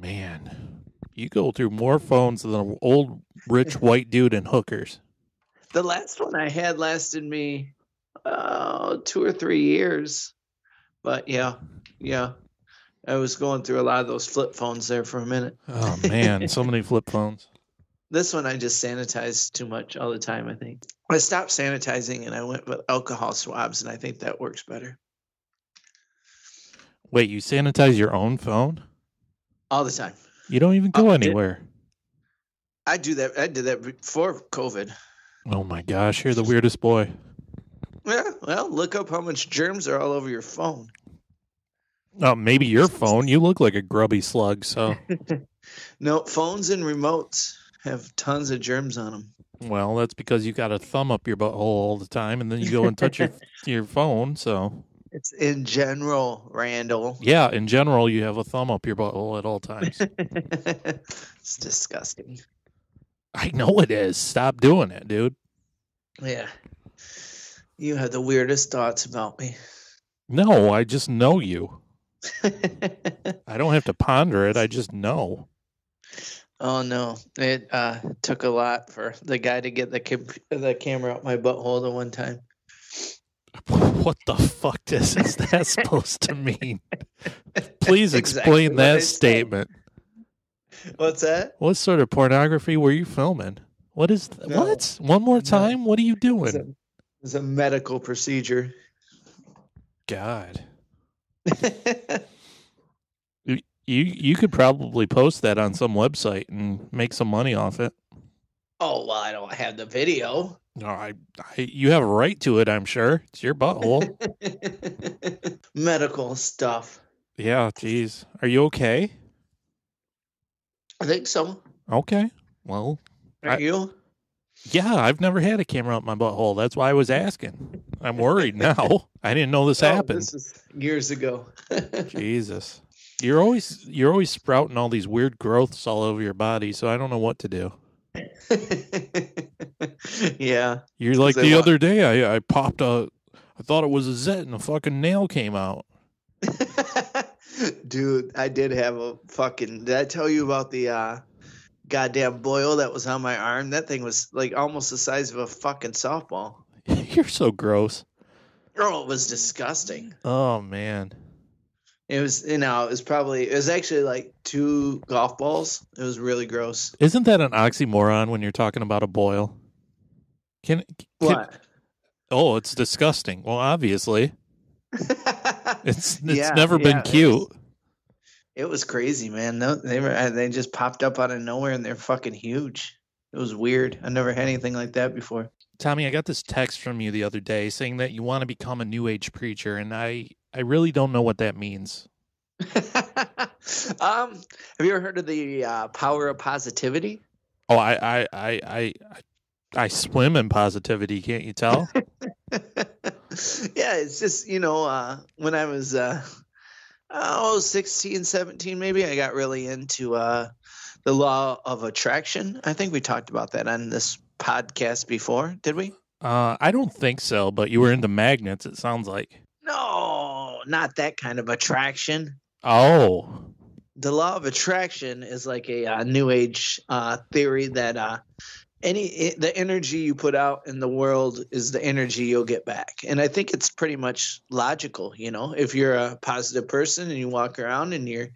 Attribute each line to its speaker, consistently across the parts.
Speaker 1: Man, you go through more phones than an old rich white dude in hookers.
Speaker 2: The last one I had lasted me uh, two or three years. But yeah, yeah. I was going through a lot of those flip phones there for a minute.
Speaker 1: Oh man, so many flip phones.
Speaker 2: This one I just sanitized too much all the time, I think. I stopped sanitizing and I went with alcohol swabs, and I think that works better
Speaker 1: Wait, you sanitize your own phone?
Speaker 2: All the time.
Speaker 1: You don't even go
Speaker 2: uh, did-
Speaker 1: anywhere.
Speaker 2: I do that. I did that before COVID.
Speaker 1: Oh my gosh, you're the weirdest boy.
Speaker 2: Yeah, well, look up how much germs are all over your phone.
Speaker 1: Oh, maybe your phone. You look like a grubby slug, so
Speaker 2: No, phones and remotes have tons of germs on them.
Speaker 1: well, that's because you got a thumb up your butthole all the time and then you go and touch your your phone, so
Speaker 2: It's in general, Randall.
Speaker 1: yeah, in general you have a thumb up your butthole at all times.
Speaker 2: it's disgusting.
Speaker 1: I know it is. Stop doing it, dude.
Speaker 2: Yeah. You have the weirdest thoughts about me.
Speaker 1: No, I just know you. I don't have to ponder it. I just know.
Speaker 2: oh no, it uh, took a lot for the guy to get the cam- the camera out my butthole the one time.
Speaker 1: What the fuck is, is that supposed to mean? Please
Speaker 2: Exactly
Speaker 1: explain that statement.
Speaker 2: What's that?
Speaker 1: What sort of pornography were you filming? What is th-
Speaker 2: No.
Speaker 1: what? One more
Speaker 2: No.
Speaker 1: time. What are you
Speaker 2: It's a,
Speaker 1: doing?
Speaker 2: it's a medical procedure.
Speaker 1: God, you you could probably post that on some website and make some money off it.
Speaker 2: oh well, I don't have the video.
Speaker 1: No, I, I you have a right to it. I'm sure it's your butthole.
Speaker 2: medical stuff.
Speaker 1: yeah. Jeez, are you okay?
Speaker 2: I think so.
Speaker 1: Okay. Well,
Speaker 2: Are
Speaker 1: I-
Speaker 2: you?
Speaker 1: Yeah, I've never had a camera up my butthole. That's why I was asking. I'm worried now. I didn't know this
Speaker 2: Oh,
Speaker 1: happened.
Speaker 2: This is years ago.
Speaker 1: Jesus. You're always you're always sprouting all these weird growths all over your body, so I don't know what to do.
Speaker 2: yeah.
Speaker 1: You're like the other day I I popped a I thought it was a zit and a fucking nail came out.
Speaker 2: Dude, I did have a fucking. Did I tell you about the uh, goddamn boil that was on my arm? That thing was like almost the size of a fucking softball.
Speaker 1: You're so gross.
Speaker 2: Oh, it was disgusting.
Speaker 1: Oh man.
Speaker 2: It was, you know, it was probably, it was actually like two golf balls. It was really gross.
Speaker 1: Isn't that an oxymoron when you're talking about a boil? Can, can
Speaker 2: What?
Speaker 1: Oh, it's disgusting. Well, obviously. It's it's
Speaker 2: Yeah,
Speaker 1: never
Speaker 2: yeah,
Speaker 1: been
Speaker 2: it was-
Speaker 1: cute.
Speaker 2: It was crazy, man. No, they were uh, they just popped up out of nowhere and they're fucking huge. It was weird. I never had anything like that before.
Speaker 1: Tommy, I got this text from you the other day saying that you want to become a new age preacher, and I I really don't know what that means.
Speaker 2: um, have you ever heard of the uh, power of positivity?
Speaker 1: Oh, I I I I I, swim in positivity. Can't you tell?
Speaker 2: yeah, it's just, you know, uh, when I was, uh, oh, 16, 17, maybe, I got really into uh, the law of attraction. I think we talked about that on this podcast before, did we?
Speaker 1: uh, I don't think so. But you were into magnets. It sounds like.
Speaker 2: No, not that kind of attraction.
Speaker 1: Oh,
Speaker 2: the law of attraction is like a uh, new age uh, theory that uh, any i the energy you put out in the world is the energy you'll get back. And i think it's pretty much logical you know? If you're a positive person and you walk around and you're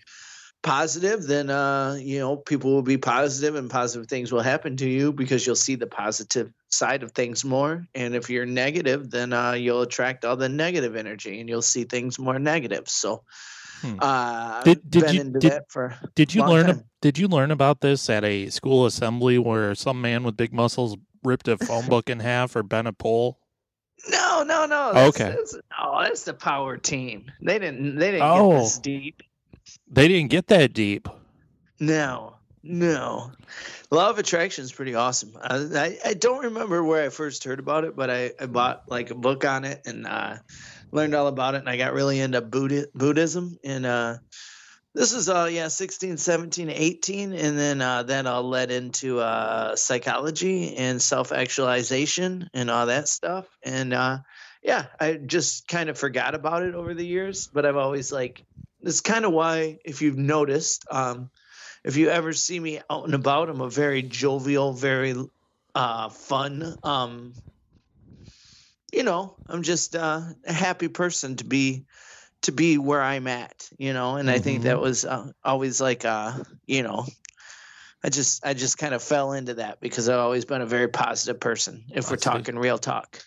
Speaker 2: positive then uh, you know people will be positive and positive things will happen to you because you'll see the positive side of things more and if you're negative then uh, you'll attract all the negative energy and you'll see things more negative so
Speaker 1: Hmm.
Speaker 2: uh,
Speaker 1: Did- did
Speaker 2: been
Speaker 1: you-
Speaker 2: into
Speaker 1: did-
Speaker 2: that for
Speaker 1: did you learn?
Speaker 2: time.
Speaker 1: Did you learn about this at a school assembly where some man with big muscles ripped a phone book in half or bent a pole?
Speaker 2: No, no, no. That's,
Speaker 1: Okay.
Speaker 2: That's, no, that's the power team. They didn't. They didn't
Speaker 1: Oh.
Speaker 2: get this deep.
Speaker 1: They didn't get that deep.
Speaker 2: No, no. Law of Attraction is pretty awesome. I, I, I don't remember where I first heard about it, but I, I bought like a book on it and uh, learned all about it. And I got really into Buddha, Buddhism. And uh, this is, uh, yeah, 16, 17, 18. And then uh, that all led into uh, psychology and self actualization and all that stuff. And uh, yeah, I just kind of forgot about it over the years, but I've always like That's kind of why, if you've noticed, um, if you ever see me out and about, I'm a very jovial, very uh, fun. Um, you know, I'm just uh, a happy person to be to be where I'm at. You know, and I think that
Speaker 1: Mhm.
Speaker 2: was uh, always like, uh, you know, I just I just kind of fell into that because I've always been a very positive person. If we're talking real talk.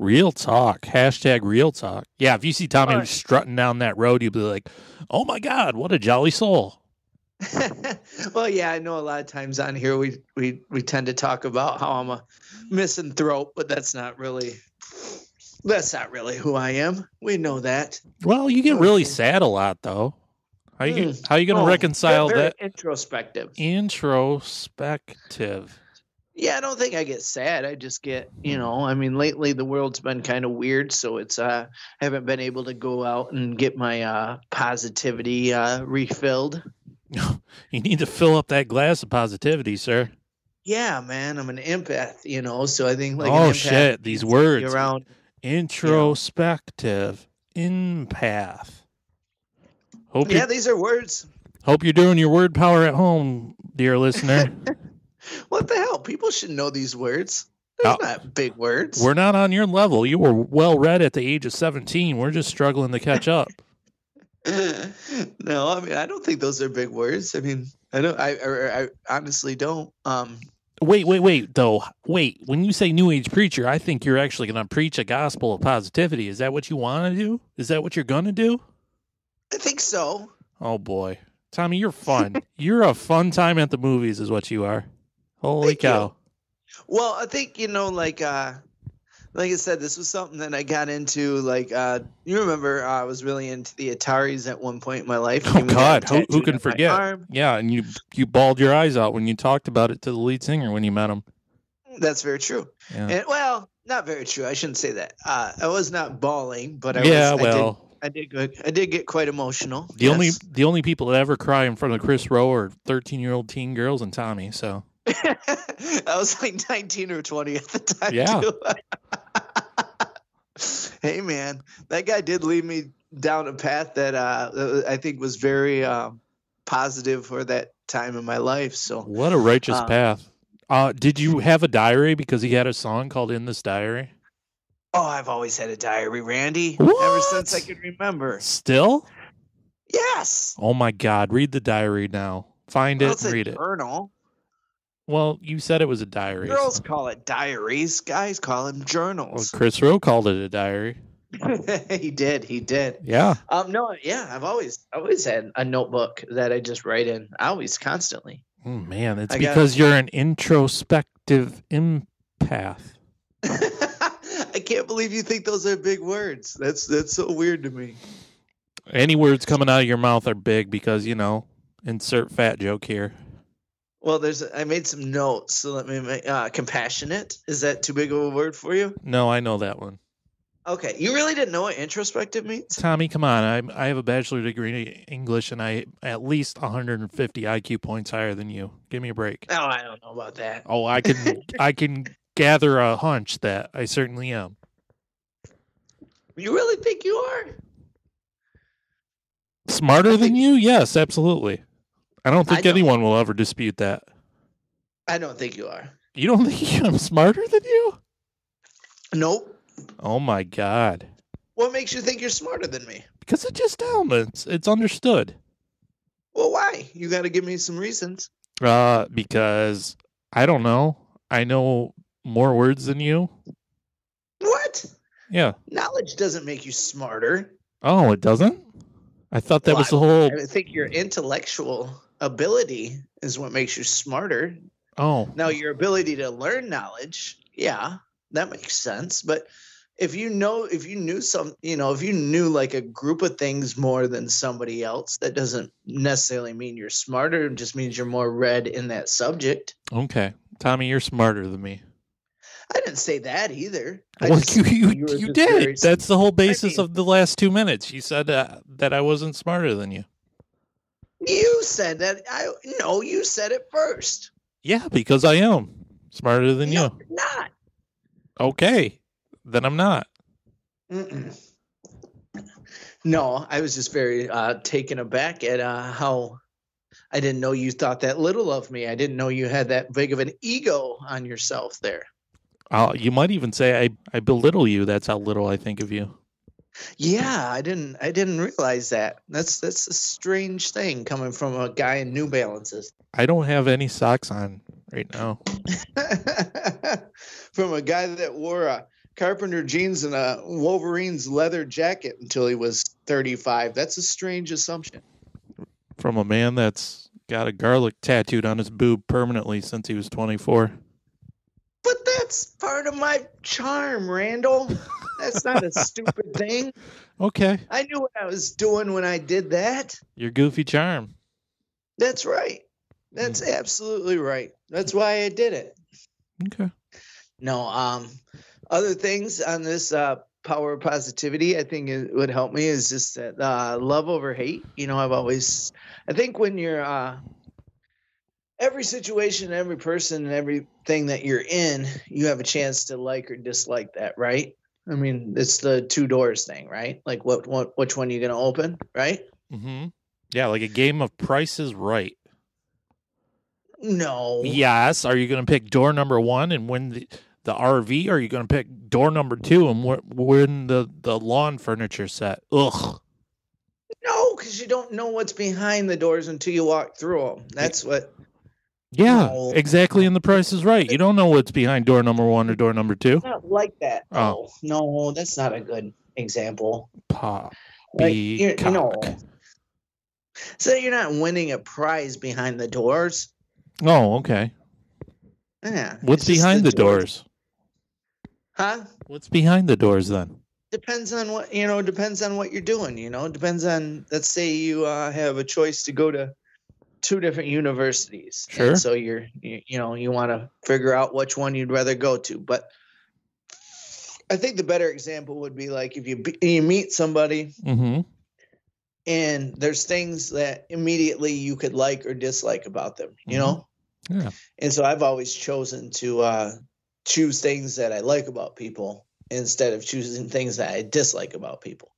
Speaker 1: Real talk. Hashtag real talk. Yeah, if you see Tommy
Speaker 2: Alright.
Speaker 1: strutting down that road, you'll be like, oh my God, what a jolly soul.
Speaker 2: well, yeah, I know a lot of times on here we we we tend to talk about how I'm a misanthrope, but that's not really that's not really who I am. We know that.
Speaker 1: Well, you get really sad a lot, though. How you
Speaker 2: Mm.
Speaker 1: how you going to
Speaker 2: Oh,
Speaker 1: reconcile that
Speaker 2: introspective?
Speaker 1: introspective?
Speaker 2: Yeah, I don't think I get sad. I just get, you know, I mean, lately the world's been kind of weird, so it's uh I haven't been able to go out and get my uh positivity uh refilled.
Speaker 1: You need to fill up that glass of positivity, sir.
Speaker 2: Yeah, man, I'm an empath, you know, so I think like
Speaker 1: oh
Speaker 2: empath
Speaker 1: shit, these
Speaker 2: needs to be
Speaker 1: words.
Speaker 2: around
Speaker 1: Introspective, empath. Hope
Speaker 2: Yeah, these are words.
Speaker 1: hope you're doing your word power at home, dear listener.
Speaker 2: What the hell? People should know these words. They're
Speaker 1: Oh.
Speaker 2: not big words.
Speaker 1: We're not on your level. You were well read at the age of 17. We're just struggling to catch up.
Speaker 2: no, I mean I don't think those are big words. I mean I don't. I, I, I honestly don't. Um,
Speaker 1: Wait, wait, wait, though. Wait, when you say new age preacher, I think you're actually going to preach a gospel of positivity. Is that what you want to do? Is that what you're going to do?
Speaker 2: I think so.
Speaker 1: Oh, boy. Tommy, you're fun. you're a fun time at the movies, is what you are. Holy
Speaker 2: Thank you.
Speaker 1: cow.
Speaker 2: Well, I think you know, like, uh, like I said, this was something that I got into. Like, uh, you remember, uh, I was really into the Ataris at one point in my life.
Speaker 1: Oh, God. Who, who can forget? Yeah, and you you bawled your eyes out when you talked about it to the lead singer when you met him.
Speaker 2: That's very true.
Speaker 1: Yeah,
Speaker 2: And well, not very true. I shouldn't say that. Uh, I was not bawling, but I
Speaker 1: yeah
Speaker 2: was.
Speaker 1: well,
Speaker 2: I did. I did. I did get quite emotional.
Speaker 1: the only the only people that ever cry in front of Kris Roe are 13 year old teen girls and Tommy. So
Speaker 2: I was like 19 or 20 at the time.
Speaker 1: Yeah.
Speaker 2: Too. hey, man, that guy did lead me down a path that uh, I think was very um, positive for that time in my life. So,
Speaker 1: what a righteous
Speaker 2: Uh,
Speaker 1: path. Uh, did you have a diary because he had a song called "In This Diary"?
Speaker 2: oh, I've always had a diary, Randy, ever since I can remember.
Speaker 1: Still?
Speaker 2: Yes.
Speaker 1: Oh my God! Read the diary now. Find
Speaker 2: Well,
Speaker 1: it
Speaker 2: it's
Speaker 1: and
Speaker 2: a
Speaker 1: read it.
Speaker 2: journal.
Speaker 1: Well, you said it was a diary.
Speaker 2: Girls call it diaries. Guys call them
Speaker 1: Well,
Speaker 2: journals.
Speaker 1: Kris Roe called it a diary.
Speaker 2: he did. He did.
Speaker 1: Yeah.
Speaker 2: Um, no, yeah, I've always always had a notebook that I just write in. I always constantly.
Speaker 1: Oh man, it's
Speaker 2: I
Speaker 1: because you're an introspective empath.
Speaker 2: I can't believe you think those are big words. That's that's so weird to me.
Speaker 1: Any words coming out of your mouth are big because you know. Insert fat joke here.
Speaker 2: Well, there's I made some notes. So let me make uh, compassionate. Is that too big of a word for you?
Speaker 1: No, I know that one.
Speaker 2: Okay, you really didn't know what introspective means?
Speaker 1: Tommy, come on. I I have a bachelor degree in English and I at least 150 IQ points higher than you. Give me a break.
Speaker 2: Oh, I don't know about that.
Speaker 1: Oh, I can I can gather a hunch that I certainly am.
Speaker 2: You really think you are?
Speaker 1: Smarter than you? Yes, absolutely. I don't
Speaker 2: I
Speaker 1: think
Speaker 2: don't-
Speaker 1: anyone will ever dispute that.
Speaker 2: I don't think you are.
Speaker 1: You don't think I'm smarter than you?
Speaker 2: Nope.
Speaker 1: Oh my god.
Speaker 2: What makes you think you're smarter than me?
Speaker 1: Because it just elements. It's understood.
Speaker 2: Well, why? You got to give me some reasons.
Speaker 1: Uh because I don't know. I know more words than you.
Speaker 2: What?
Speaker 1: Yeah.
Speaker 2: Knowledge doesn't make you smarter.
Speaker 1: Oh, it doesn't? I thought that
Speaker 2: Well,
Speaker 1: was the whole
Speaker 2: I think you're intellectual ability is what makes you smarter.
Speaker 1: Oh.
Speaker 2: Now, your ability to learn knowledge, yeah, that makes sense. But if you know, if you knew some, you know, if you knew like a group of things more than somebody else, that doesn't necessarily mean you're smarter. It just means you're more read in that subject.
Speaker 1: Okay. Tommy, you're smarter than me.
Speaker 2: I didn't say that either.
Speaker 1: Well,
Speaker 2: just-
Speaker 1: you you,
Speaker 2: were
Speaker 1: you did. That's the whole basis
Speaker 2: mean-
Speaker 1: of the last two minutes. You said uh, that I wasn't smarter than you.
Speaker 2: You said that. I no, you said it first.
Speaker 1: Yeah, because I am smarter than
Speaker 2: No,
Speaker 1: you.
Speaker 2: not.
Speaker 1: Okay, then I'm not.
Speaker 2: Mm-mm. No, I was just very uh, taken aback at uh, how I didn't know you thought that little of me. I didn't know you had that big of an ego on yourself there.
Speaker 1: Uh, you might even say I, I belittle you. That's how little I think of you.
Speaker 2: Yeah, I didn't I didn't realize that. That's that's a strange thing coming from a guy in New Balances.
Speaker 1: I don't have any socks on right now.
Speaker 2: from a guy that wore a carpenter jeans and a Wolverine's leather jacket until he was 35. That's a strange assumption.
Speaker 1: From a man that's got a garlic tattooed on his boob permanently since he was 24.
Speaker 2: But that's part of my charm, Randall. That's not a stupid thing.
Speaker 1: Okay.
Speaker 2: I knew what I was doing when I did that.
Speaker 1: Your goofy charm.
Speaker 2: That's right. That's absolutely right. That's why I did it.
Speaker 1: Okay.
Speaker 2: No, um, other things on this uh, power of positivity, I think it would help me is just that uh, love over hate. You know, I've always, I think when you're, uh, every situation, every person, and everything that you're in, you have a chance to like or dislike that, right? I mean, it's the two doors thing, right? Like, what, what, which one are you going to open, right?
Speaker 1: Mm-hmm. Yeah, like a game of Price is Right.
Speaker 2: No.
Speaker 1: Yes. Are you going to pick door number one and win the, the RV? Or are you going to pick door number two and w- win the, the lawn furniture set? Ugh.
Speaker 2: No, because you don't know what's behind the doors until you walk through them. That's what.
Speaker 1: Yeah,
Speaker 2: No.
Speaker 1: exactly. And the price is right. You don't know what's behind door number one or door number two.
Speaker 2: Not like that.
Speaker 1: Oh.
Speaker 2: No, that's not a good example.
Speaker 1: Pop.
Speaker 2: Like, you, know, so you're not winning a prize behind the doors.
Speaker 1: Oh, okay.
Speaker 2: Yeah.
Speaker 1: What's behind the doors?
Speaker 2: Huh?
Speaker 1: What's behind the doors then?
Speaker 2: Depends on what you know. Depends on what you're doing. You know. Depends on. Let's say you uh, have a choice to go to two different universities. and
Speaker 1: Sure.
Speaker 2: so you're you, you know you want to figure out which one you'd rather go to, but. I think the better example would be like if you be, you meet somebody
Speaker 1: Mm-hmm.
Speaker 2: and there's things that immediately you could like or dislike about them, you know?
Speaker 1: Yeah.
Speaker 2: And so I've always chosen to uh, choose things that I like about people instead of choosing things that I dislike about people.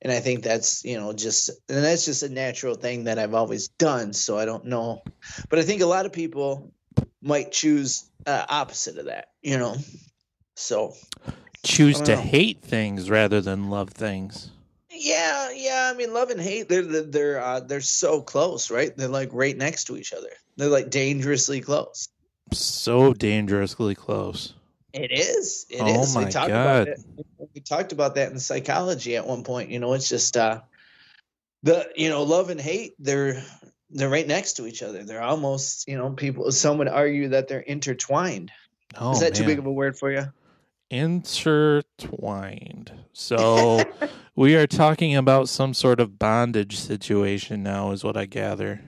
Speaker 2: And I think that's, you know, just, and that's just a natural thing that I've always done. So I don't know. But I think a lot of people might choose uh, opposite of that, you know? So
Speaker 1: Choose to
Speaker 2: know.
Speaker 1: hate things rather than love things.
Speaker 2: yeah, yeah. I mean, love and hate, they're, they're, they're, uh, they're so close, right? They're like right next to each other. They're like dangerously close.
Speaker 1: So dangerously close.
Speaker 2: It is. It
Speaker 1: Oh
Speaker 2: is. we talked
Speaker 1: God.
Speaker 2: about it. We talked about that in psychology at one point. You know, it's just uh the you know, love and hate, they're they're right next to each other. They're almost, you know, people some would argue that they're intertwined.
Speaker 1: Oh,
Speaker 2: is that too big of a word for you?
Speaker 1: intertwined. So we are talking about some sort of bondage situation now, is what I gather.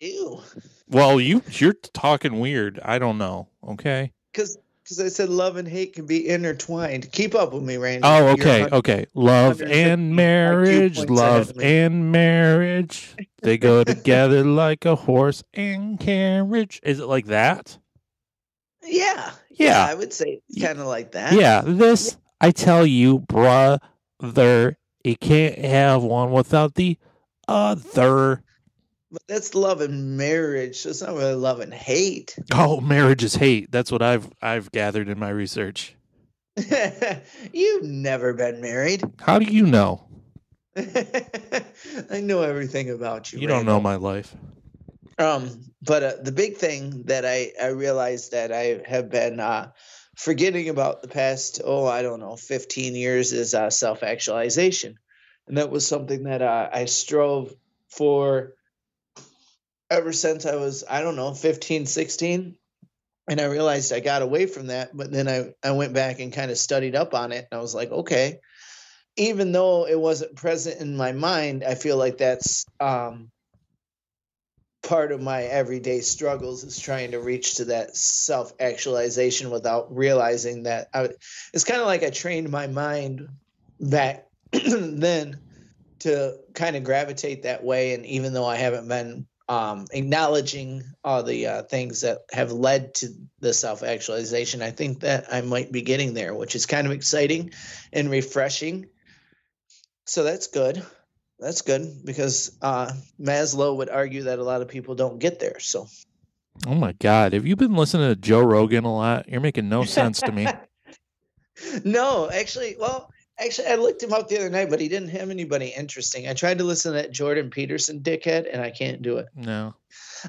Speaker 2: Ew.
Speaker 1: Well, you you're talking weird. I don't know. Okay.
Speaker 2: Because because I said love and hate can be intertwined. Keep up with me, Randy.
Speaker 1: Oh, okay. Okay. Love and marriage. Love
Speaker 2: ahead of me.
Speaker 1: and marriage. They go together like a horse and carriage. Is it like that?
Speaker 2: Yeah.
Speaker 1: Yeah.
Speaker 2: I would say kind of like that.
Speaker 1: Yeah. This I tell you, brother, you can't have one without the other.
Speaker 2: But that's love and marriage. So it's not really love and hate.
Speaker 1: Oh, marriage is hate. That's what I've I've gathered in my research.
Speaker 2: You've never been married.
Speaker 1: How do you know?
Speaker 2: I know everything about you.
Speaker 1: You don't know my life.
Speaker 2: Um, but uh, the big thing that I I realized that I have been uh, forgetting about the past oh I don't know 15 years is uh, self actualization, and that was something that uh, I strove for ever since I was I don't know 15 16 and I realized I got away from that but then I I went back and kind of studied up on it and I was like okay. Even though it wasn't present in my mind I feel like that's um part of my everyday struggles is trying to reach to that self actualization without realizing that I would, it's kind of like I trained my mind back then to kind of gravitate that way and even though I haven't been um, acknowledging all the uh, things that have led to the self actualization, I think that I might be getting there, which is kind of exciting and refreshing. So that's good. That's good because uh, Maslow would argue that a lot of people don't get there. So
Speaker 1: Oh my God. Have you been listening to Joe Rogan a lot? You're making no sense to me.
Speaker 2: no, actually, well, actually, I looked him up the other night, but he didn't have anybody interesting. I tried to listen to that Jordan Peterson dickhead, and I can't do it.
Speaker 1: No.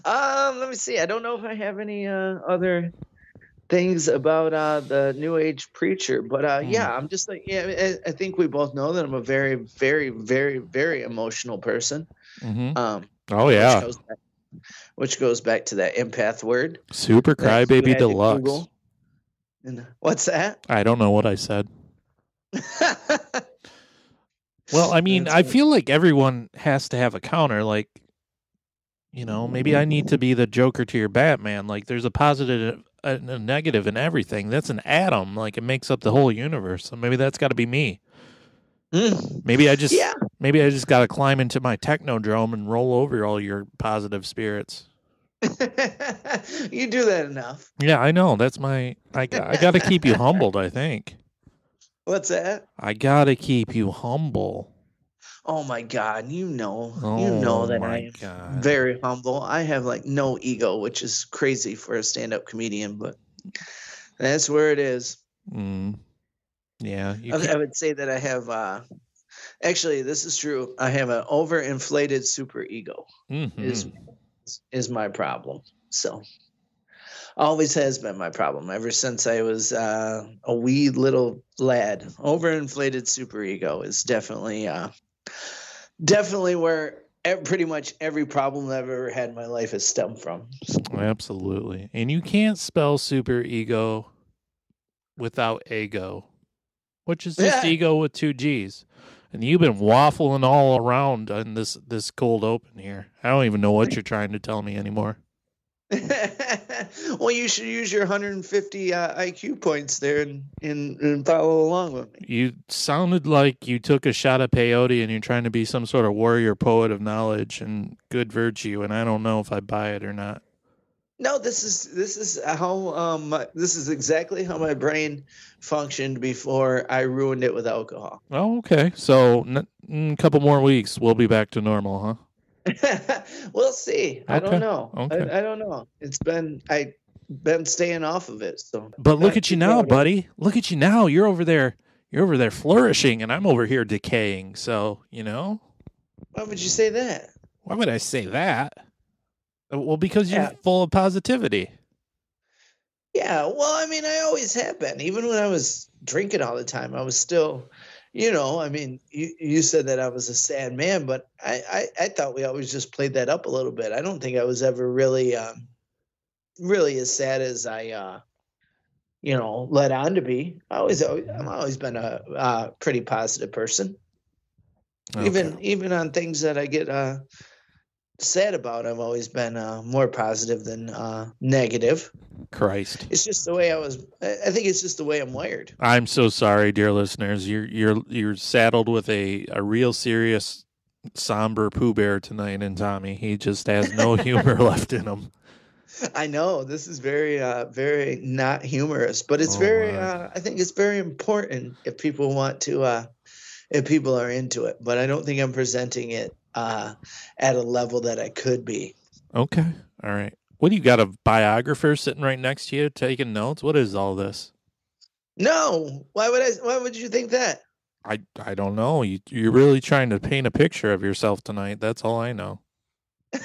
Speaker 2: Um, let me see. I don't know if I have any uh, other things about uh, the New Age preacher, but uh,
Speaker 1: Hmm.
Speaker 2: yeah, I'm just like, yeah, I, I think we both know that I'm a very, very, very, very emotional person.
Speaker 1: hmm
Speaker 2: Um,
Speaker 1: Oh,
Speaker 2: which
Speaker 1: yeah.
Speaker 2: goes back, which goes back to that empath word.
Speaker 1: Super Crybaby Deluxe.
Speaker 2: And what's that?
Speaker 1: I don't know what I said. Well, I mean,
Speaker 2: That's
Speaker 1: I
Speaker 2: right.
Speaker 1: feel like everyone has to have a counter. Like, you know, maybe I need to be the Joker to your Batman. Like, there's a positive and a negative in everything. That's an atom. Like, it makes up the whole universe. So maybe that's got to be me.
Speaker 2: Mm,
Speaker 1: Maybe I just,
Speaker 2: yeah.
Speaker 1: maybe I just got to climb into my technodrome and roll over all your positive spirits.
Speaker 2: you do that enough.
Speaker 1: Yeah, I know. That's my. I, I got to keep you humbled. I think
Speaker 2: What's that?
Speaker 1: I got to keep you humble.
Speaker 2: Oh my God! You know,
Speaker 1: Oh
Speaker 2: you know that I am
Speaker 1: God.
Speaker 2: very humble. I have like no ego, which is crazy for a stand-up comedian, but that's where it is.
Speaker 1: Mm. Yeah, you
Speaker 2: I, I would say that I have. uh Actually, this is true. I have an overinflated super ego.
Speaker 1: Mhm.
Speaker 2: Is is my problem. So, always has been my problem ever since I was uh, a wee little lad. Overinflated super ego is definitely, uh, definitely where ev- pretty much every problem I've ever had in my life has stemmed from.
Speaker 1: Absolutely. And you can't spell super ego without ego, which is just
Speaker 2: Yeah.
Speaker 1: ego with two G's. And you've been waffling all around on this this cold open here. I don't even know what you're trying to tell me anymore.
Speaker 2: well, you should use your 150 uh, IQ points there and, and, and follow along with me.
Speaker 1: You sounded like you took a shot of peyote and you're trying to be some sort of warrior poet of knowledge and good virtue, and I don't know if I buy it or not.
Speaker 2: No, this is this is how um this is exactly how my brain functioned before I ruined it with alcohol.
Speaker 1: Oh, okay. So, n- a couple more weeks, we'll be back to normal, huh?
Speaker 2: we'll see. I don't know.
Speaker 1: okay.
Speaker 2: I, I don't know. It's been I been staying off of it. So
Speaker 1: But look at you now, buddy. Look at you now. You're over there. You're over there flourishing, and I'm over here decaying. So you know,
Speaker 2: why would you say that?
Speaker 1: why would I say that? Well, because you're
Speaker 2: Yeah.
Speaker 1: full of positivity.
Speaker 2: Yeah, well, I mean, I always have been. Even when I was drinking all the time, I was still, you know, I mean, you, you said that I was a sad man, but I, I, I thought we always just played that up a little bit. I don't think I was ever really, um, really as sad as I, uh, you know, led on to be. I always, always I've always been a, uh pretty positive person. Even, even on things that I get, uh, sad about, I've always been, uh, more positive than, uh, negative.
Speaker 1: Christ.
Speaker 2: It's just the way I was. I think it's just the way I'm wired.
Speaker 1: I'm so sorry, dear listeners. You're you're you're saddled with a a real serious somber Pooh Bear tonight, and Tommy. He just has no humor left in him.
Speaker 2: I know this is very, uh, very not humorous, but it's
Speaker 1: Oh,
Speaker 2: very. Uh, I think it's very important if people want to, uh, if people are into it. But I don't think I'm presenting it uh, at a level that I could be.
Speaker 1: Okay. All right. What do you got? A biographer sitting right next to you taking notes? What is all this?
Speaker 2: No, why would I? Why would you think that?
Speaker 1: I I don't know. You you're really trying to paint a picture of yourself tonight. That's all I know.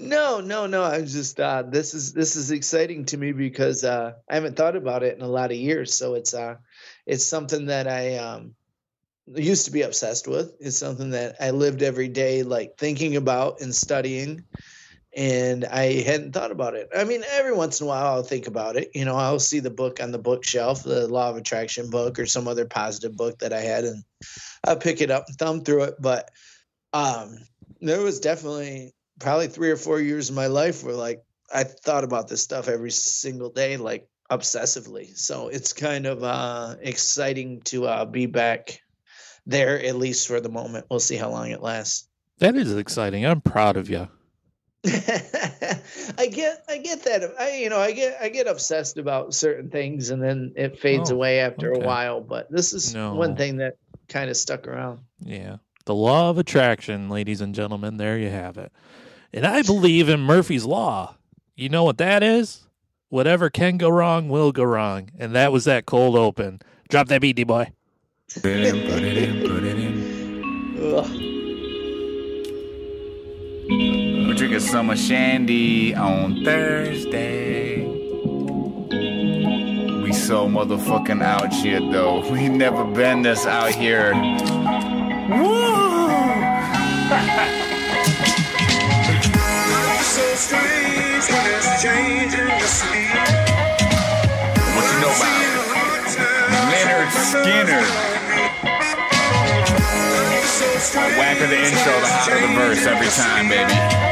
Speaker 2: no, no, no. I'm just uh, this is this is exciting to me because uh, I haven't thought about it in a lot of years. So it's uh, it's something that I um, used to be obsessed with. It's something that I lived every day, like thinking about and studying. And I hadn't thought about it. I mean, every once in a while, I'll think about it. You know, I'll see the book on the bookshelf, the Law of Attraction book, or some other positive book that I had, and I'll pick it up and thumb through it. But um, there was definitely probably three or four years of my life where like I thought about this stuff every single day, like obsessively. So it's kind of uh, exciting to uh, be back there, at least for the moment. We'll see how long it lasts.
Speaker 1: That is exciting. I'm proud of you.
Speaker 2: I get, I get that. I, you know, I get, I get obsessed about certain things, and then it fades
Speaker 1: Oh,
Speaker 2: away after
Speaker 1: okay.
Speaker 2: a while. But this is
Speaker 1: No.
Speaker 2: one thing that kind of stuck around.
Speaker 1: Yeah. The law of attraction, ladies and gentlemen, there you have it. And I believe in Murphy's Law. You know what that is? Whatever can go wrong will go wrong. And that was that cold open. Drop that beat, D boy.
Speaker 3: Put it in, put it in, put it in. We're drinking summer shandy on Thursday. We so motherfucking out here though. We never been this out here. Woo!
Speaker 4: so strange when it's changing the speed.
Speaker 3: What you know about Lynyrd Skynyrd?
Speaker 4: So
Speaker 3: The whacker the intro, the hotter the verse every time, baby.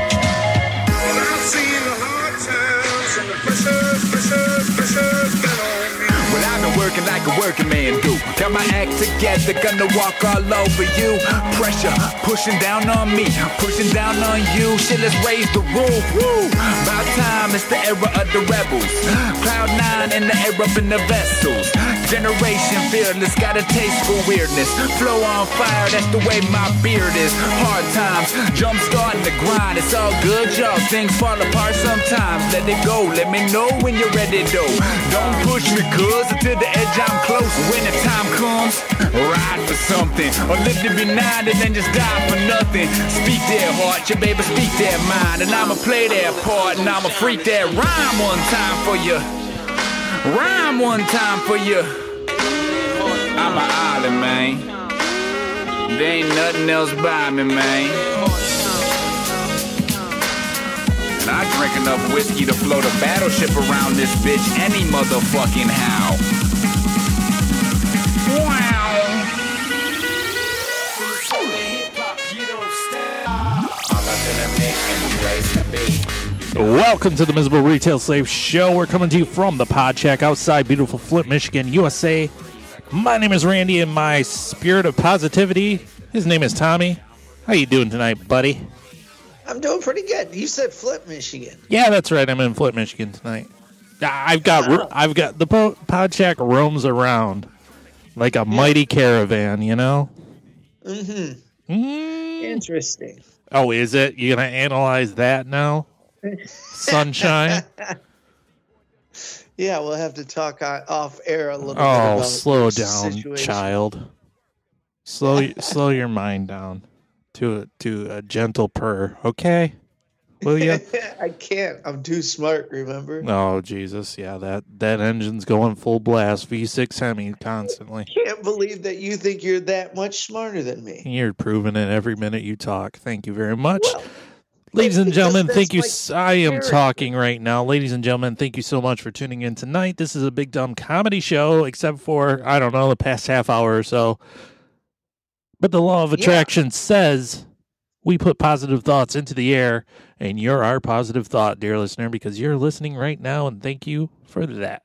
Speaker 4: I've been
Speaker 3: working like a working man do. Got my act together, gonna walk all over you. Pressure pushing down on me, pushing down on you. Shit, let's raise the roof. Woo! About time, it's the era of the rebels. Cloud nine in the air up in the vessels. Generation fearless, got a taste for weirdness. Flow on fire, that's the way my beard is. Hard times, jump starting the grind. It's all good, y'all. Things fall apart sometimes. Let it go, let me know when you're ready, though. Don't push me, cuz until the edge I'm close. When the time comes, ride for something. Or live to be nine and then just die for nothing. Speak their heart, your baby, speak their mind. And I'ma play their part, and I'ma freak that rhyme one time for you. Rhyme one time for you. I'm an island, man. There ain't nothing else by me, man. I drink enough whiskey to float a battleship around this bitch any motherfucking how. Wow.
Speaker 1: Welcome to the Miserable Retail Slave Show. We're coming to you from the Pod Shack outside beautiful Flint, Michigan, USA. My name is Randy, and my spirit of positivity, his name is Tommy. How you doing tonight, buddy?
Speaker 2: I'm doing pretty good. You said Flip, Michigan.
Speaker 1: Yeah, that's right. I'm in Flint, Michigan tonight. I've got
Speaker 2: Wow.
Speaker 1: I've got the po- Pod Shack roams around like a mighty caravan, you know.
Speaker 2: Mm-hmm.
Speaker 1: Mm.
Speaker 2: Interesting.
Speaker 1: Oh, is it? You gonna analyze that now? Sunshine.
Speaker 2: Yeah, we'll have to talk uh, off air a little bit.
Speaker 1: Oh,
Speaker 2: about
Speaker 1: slow down,
Speaker 2: situation.
Speaker 1: child. Slow, slow your mind down to a, to a gentle purr, okay? Will you?
Speaker 2: I can't. I'm too smart. Remember?
Speaker 1: oh Jesus, yeah that that engine's going full blast, V6 Hemi constantly.
Speaker 2: Can't believe that you think you're that much smarter than me.
Speaker 1: You're proving it every minute you talk. Thank you very much.
Speaker 2: Well,
Speaker 1: Ladies and gentlemen, thank you. I am talking right now. Ladies and gentlemen, thank you so much for tuning in tonight. This is a big dumb comedy show, except for, I don't know, the past half hour or so. But the law of
Speaker 2: Yeah.
Speaker 1: attraction says we put positive thoughts into the air, and you're our positive thought, dear listener, because you're listening right now, and thank you for that.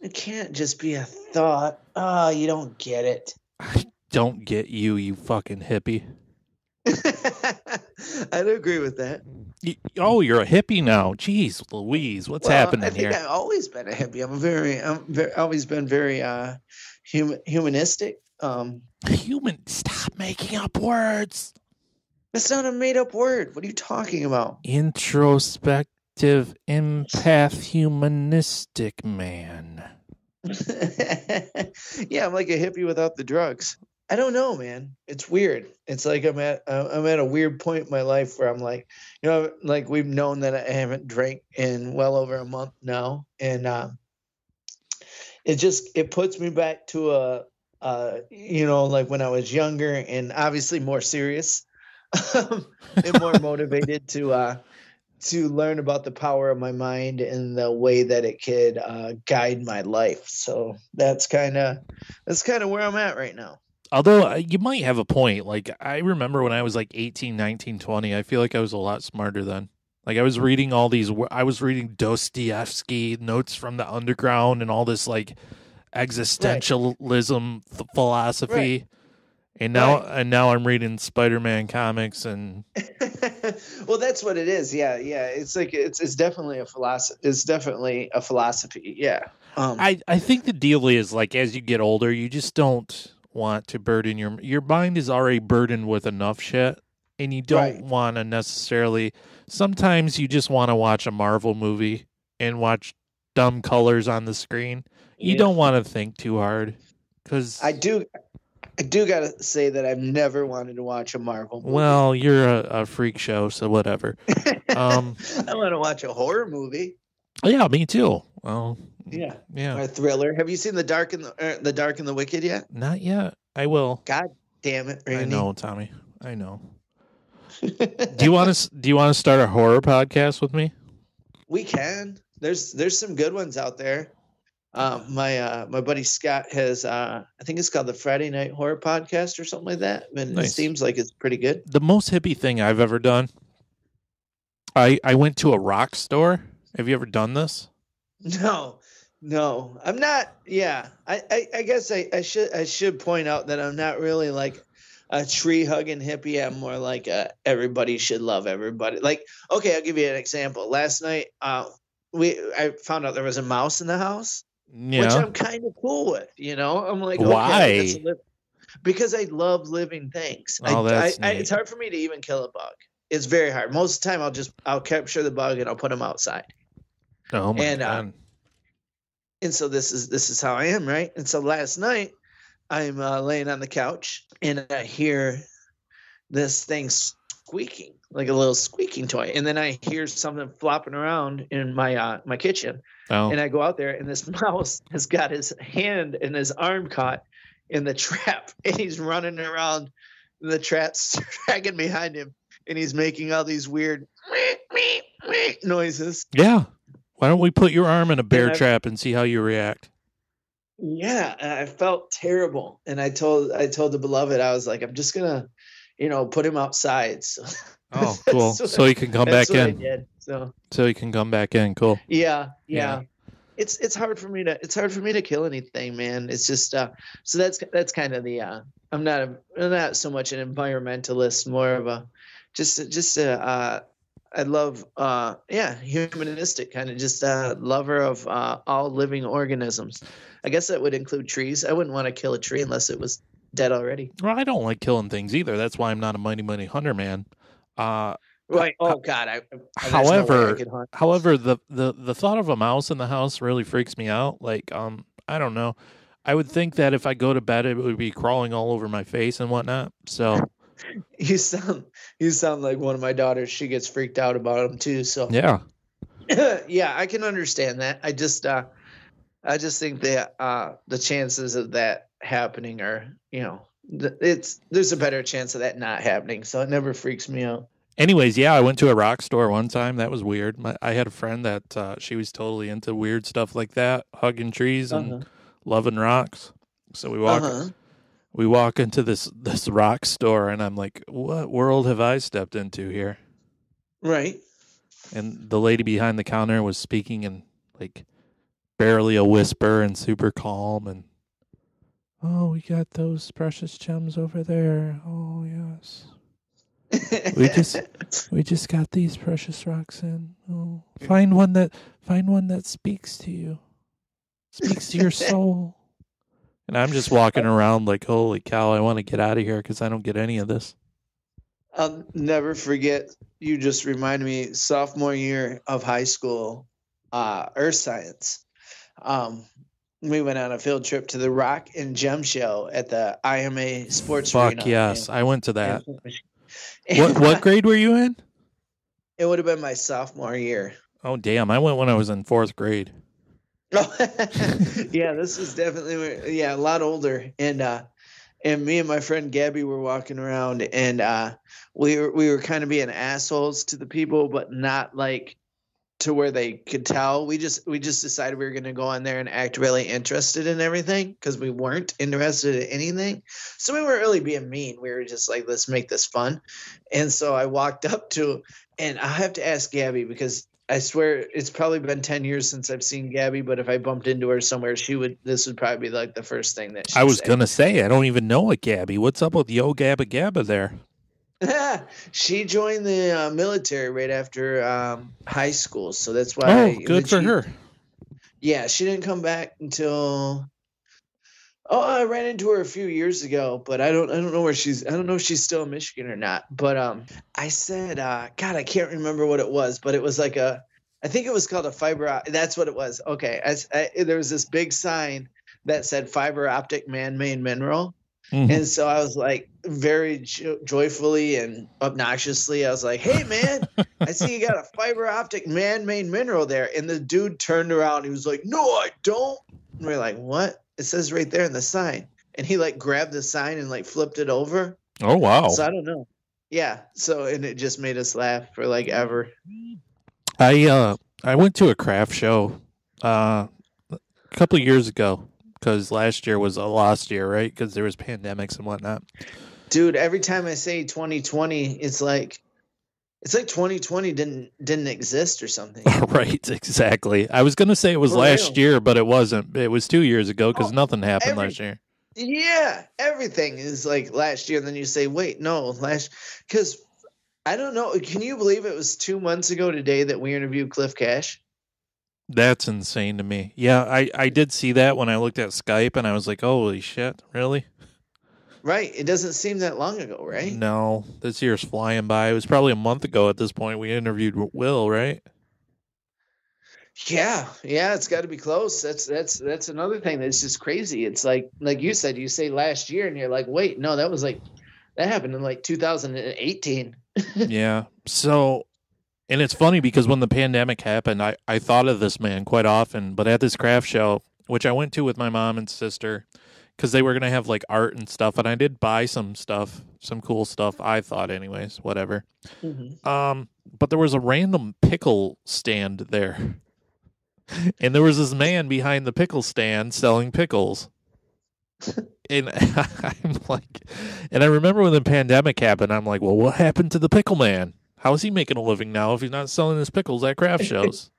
Speaker 2: It can't just be a thought. Ah, you don't get it.
Speaker 1: I don't get you, you fucking hippie.
Speaker 2: I'd agree with that.
Speaker 1: Oh, you're a hippie now. Jeez Louise, what's
Speaker 2: Well,
Speaker 1: happening
Speaker 2: I think
Speaker 1: here?
Speaker 2: I've always been a hippie. I'm very, I'm very, always been very uh, human, humanistic. Um,
Speaker 1: Human, stop making up words.
Speaker 2: that's not a made up word. What are you talking about?
Speaker 1: Introspective, empath, humanistic man.
Speaker 2: yeah, I'm like a hippie without the drugs. I don't know, man. It's weird. It's like I'm at uh, I'm at a weird point in my life where I'm like, you know, like we've known that I haven't drank in well over a month now, and uh, it just it puts me back to a, uh, you know, like when I was younger and obviously more serious and more motivated to uh, to learn about the power of my mind and the way that it could uh, guide my life. So that's kind of that's kind of where I'm at right now.
Speaker 1: Although uh, you might have a point. Like, I remember when I was like 18, 19, 20, I feel like I was a lot smarter then. Like, I was reading all these, I was reading Dostoevsky, Notes from the Underground, and all this like existentialism th- philosophy. And now
Speaker 2: Right.
Speaker 1: and now I'm reading Spider-Man comics and
Speaker 2: well, that's what it is. Yeah, yeah. It's like it's it's definitely a philosophy. It's definitely a philosophy. Yeah. Um,
Speaker 1: I I think the deal is like as you get older, you just don't want to burden your your mind is already burdened with enough shit, and you don't
Speaker 2: Right.
Speaker 1: want to necessarily. Sometimes you just want to watch a Marvel movie and watch dumb colors on the screen. You
Speaker 2: Yeah.
Speaker 1: don't want to think too hard because
Speaker 2: I do. I do gotta say that I've never wanted to watch a Marvel. Movie.
Speaker 1: well, you're a, a freak show, so whatever. um,
Speaker 2: I want to watch a horror movie.
Speaker 1: yeah, me too. Well,
Speaker 2: Yeah,
Speaker 1: yeah,
Speaker 2: or a thriller. Have you seen the Dark and the uh, the Dark and the Wicked yet?
Speaker 1: not yet. I will.
Speaker 2: God damn it, Randy!
Speaker 1: I know, Tommy. I know. Do you want to? Do you want to start a horror podcast with me?
Speaker 2: we can. There's there's some good ones out there. Uh, my uh, my buddy Scott has uh, I think it's called the Friday Night Horror Podcast or something like that, and it seems like it's pretty good.
Speaker 1: The most hippie thing I've ever done. I I went to a rock store. Have you ever done this?
Speaker 2: No, no, I'm not. Yeah, I, I, I guess I, I should I should point out that I'm not really like a tree hugging hippie. I'm more like a everybody should love everybody. Like, okay, I'll give you an example. Last night, uh, we I found out there was a mouse in the house, which I'm kind of cool with. You know, I'm like,
Speaker 1: Why?
Speaker 2: Okay, that's a li- because I love living things.
Speaker 1: Oh,
Speaker 2: I,
Speaker 1: that's
Speaker 2: I, I, it's hard for me to even kill a bug. It's very hard. Most of the time, I'll just I'll capture the bug and I'll put them outside.
Speaker 1: Oh my
Speaker 2: and, uh,
Speaker 1: god.
Speaker 2: and so this is this is how I am, right? And so last night I'm uh, laying on the couch and I hear this thing squeaking, like a little squeaking toy, and then I hear something flopping around in my uh, my kitchen,
Speaker 1: oh.
Speaker 2: and I go out there, and this mouse has got his hand and his arm caught in the trap, and he's running around the trap's dragging behind him, and he's making all these weird noises.
Speaker 1: yeah. Why don't we put your arm in a bear
Speaker 2: I-
Speaker 1: trap and see how you react?
Speaker 2: Yeah, and I felt terrible, and I told I told the beloved I was like, I'm just gonna, you know, put him outside. So
Speaker 1: Oh, cool. So he can come back in.
Speaker 2: did. So
Speaker 1: So he can come back in. Cool.
Speaker 2: yeah, yeah,
Speaker 1: Yeah.
Speaker 2: It's it's hard for me to it's hard for me to kill anything, man. It's just uh, so that's that's kind of the uh, I'm not a I'm not so much an environmentalist, more of a just just a uh, I love uh yeah humanistic kind of just a lover of uh, all living organisms. I guess that would include trees. I wouldn't want to kill a tree unless it was dead already.
Speaker 1: Well, I don't like killing things either. That's why I'm not a mighty mighty hunter man. Uh,
Speaker 2: Right. Oh God. I, I
Speaker 1: however. However, the, the the thought of a mouse in the house really freaks me out. Like, um, I don't know. I would think that if I go to bed, it would be crawling all over my face and whatnot. So,
Speaker 2: you sound you sound like one of my daughters. She gets freaked out about them too. So
Speaker 1: yeah,
Speaker 2: yeah, I can understand that. I just uh I just think that uh the chances of that happening or you know, it's there's a better chance of that not happening. So it never freaks me out.
Speaker 1: Anyways, yeah, I went to a rock store one time. That was weird. My, I had a friend that uh, she was totally into weird stuff like that, hugging trees and
Speaker 2: Uh-huh.
Speaker 1: loving rocks. So we walk
Speaker 2: Uh-huh.
Speaker 1: we walk into this this rock store, and I'm like, "What world have I stepped into here?"
Speaker 2: Right.
Speaker 1: And the lady behind the counter was speaking in like barely a whisper and super calm and Oh, we got those precious gems over there. Oh, yes. We just we just got these precious rocks in. Oh, find one that find one that speaks to you. Speaks to your soul. And I'm just walking around like, "Holy cow, I want to get out of here cuz I don't get any of this."
Speaker 2: I'll never forget. You just reminded me sophomore year of high school, uh, earth science. Um, we went on a field trip to the Rock and Gem Show at the IMA Sports
Speaker 1: Fuck
Speaker 2: Arena.
Speaker 1: yes, I went to that.
Speaker 2: And-
Speaker 1: What what grade were you in?
Speaker 2: It would have been my sophomore year.
Speaker 1: Oh damn, I went when I was in 4th grade.
Speaker 2: yeah, this is definitely yeah a lot older, and uh, and me and my friend Gabby were walking around, and uh, we were we were kind of being assholes to the people, but not like to where they could tell. We just we just decided we were going to go on there and act really interested in everything because we weren't interested in anything. So we weren't really being mean. We were just like, let's make this fun. And so I walked up to, and I have to ask Gabby because I swear it's probably been ten years since I've seen Gabby, but if I bumped into her somewhere, she would. This would probably be like the first thing that she.
Speaker 1: I was gonna say I don't even know a Gabby. What's up with Yo Gabba Gabba there?
Speaker 2: she joined the uh, military right after um, high school, so that's why.
Speaker 1: Oh, good for
Speaker 2: she-
Speaker 1: her.
Speaker 2: Yeah, she didn't come back until. Oh, I ran into her a few years ago, but I don't. I don't know where she's. I don't know if she's still in Michigan or not. But um, I said, uh, God, I can't remember what it was, but it was like a. I think it was called a fiber. That's what it was. Okay, I, I- there was this big sign that said fiber optic man-made mineral,
Speaker 1: Mhm.
Speaker 2: and so I was like, very jo- joyfully and obnoxiously, I was like, "Hey, man, I see you got a fiber optic man-made mineral there." And the dude turned around. And He was like, "No, I don't." And we're like, "What?" It says right there in the sign. And he like grabbed the sign and like flipped it over.
Speaker 1: Oh wow.
Speaker 2: So I don't know. Yeah. So and it just made us laugh for like ever.
Speaker 1: I uh I went to a craft show uh a couple of years ago because last year was a lost year, right? Because there was pandemics and whatnot.
Speaker 2: Dude, every time I say 2020, it's like it's like 2020 didn't didn't exist or something.
Speaker 1: right, exactly. I was gonna say it was
Speaker 2: For
Speaker 1: last
Speaker 2: real.
Speaker 1: year, but it wasn't. It was two years ago because
Speaker 2: Oh,
Speaker 1: nothing happened
Speaker 2: every-
Speaker 1: last year.
Speaker 2: Yeah, everything is like last year. And then you say, wait, no, last because I don't know. Can you believe it was two months ago today that we interviewed Cliff Cash?
Speaker 1: That's insane to me. Yeah, I I did see that when I looked at Skype, and I was like, holy shit, really?
Speaker 2: Right. It doesn't seem that long ago, right?
Speaker 1: No, this year's flying by. It was probably a month ago at this point. We interviewed Will, right?
Speaker 2: Yeah, yeah, it's got to be close. That's that's that's another thing that's just crazy. It's like like you said, you say last year, and you're like, wait, no, that was like that happened in like 2018.
Speaker 1: yeah. So, and it's funny because when the pandemic happened, I, I thought of this man quite often. But at this craft show, which I went to with my mom and sister, because they were going to have like art and stuff, and I did buy some stuff, some cool stuff, I thought, anyways, whatever. Um, but there was a random pickle stand there. And there was this man behind the pickle stand selling pickles. and I'm like, and I remember when the pandemic happened, I'm like, well, what happened to the pickle man? How is he making a living now if he's not selling his pickles at craft shows?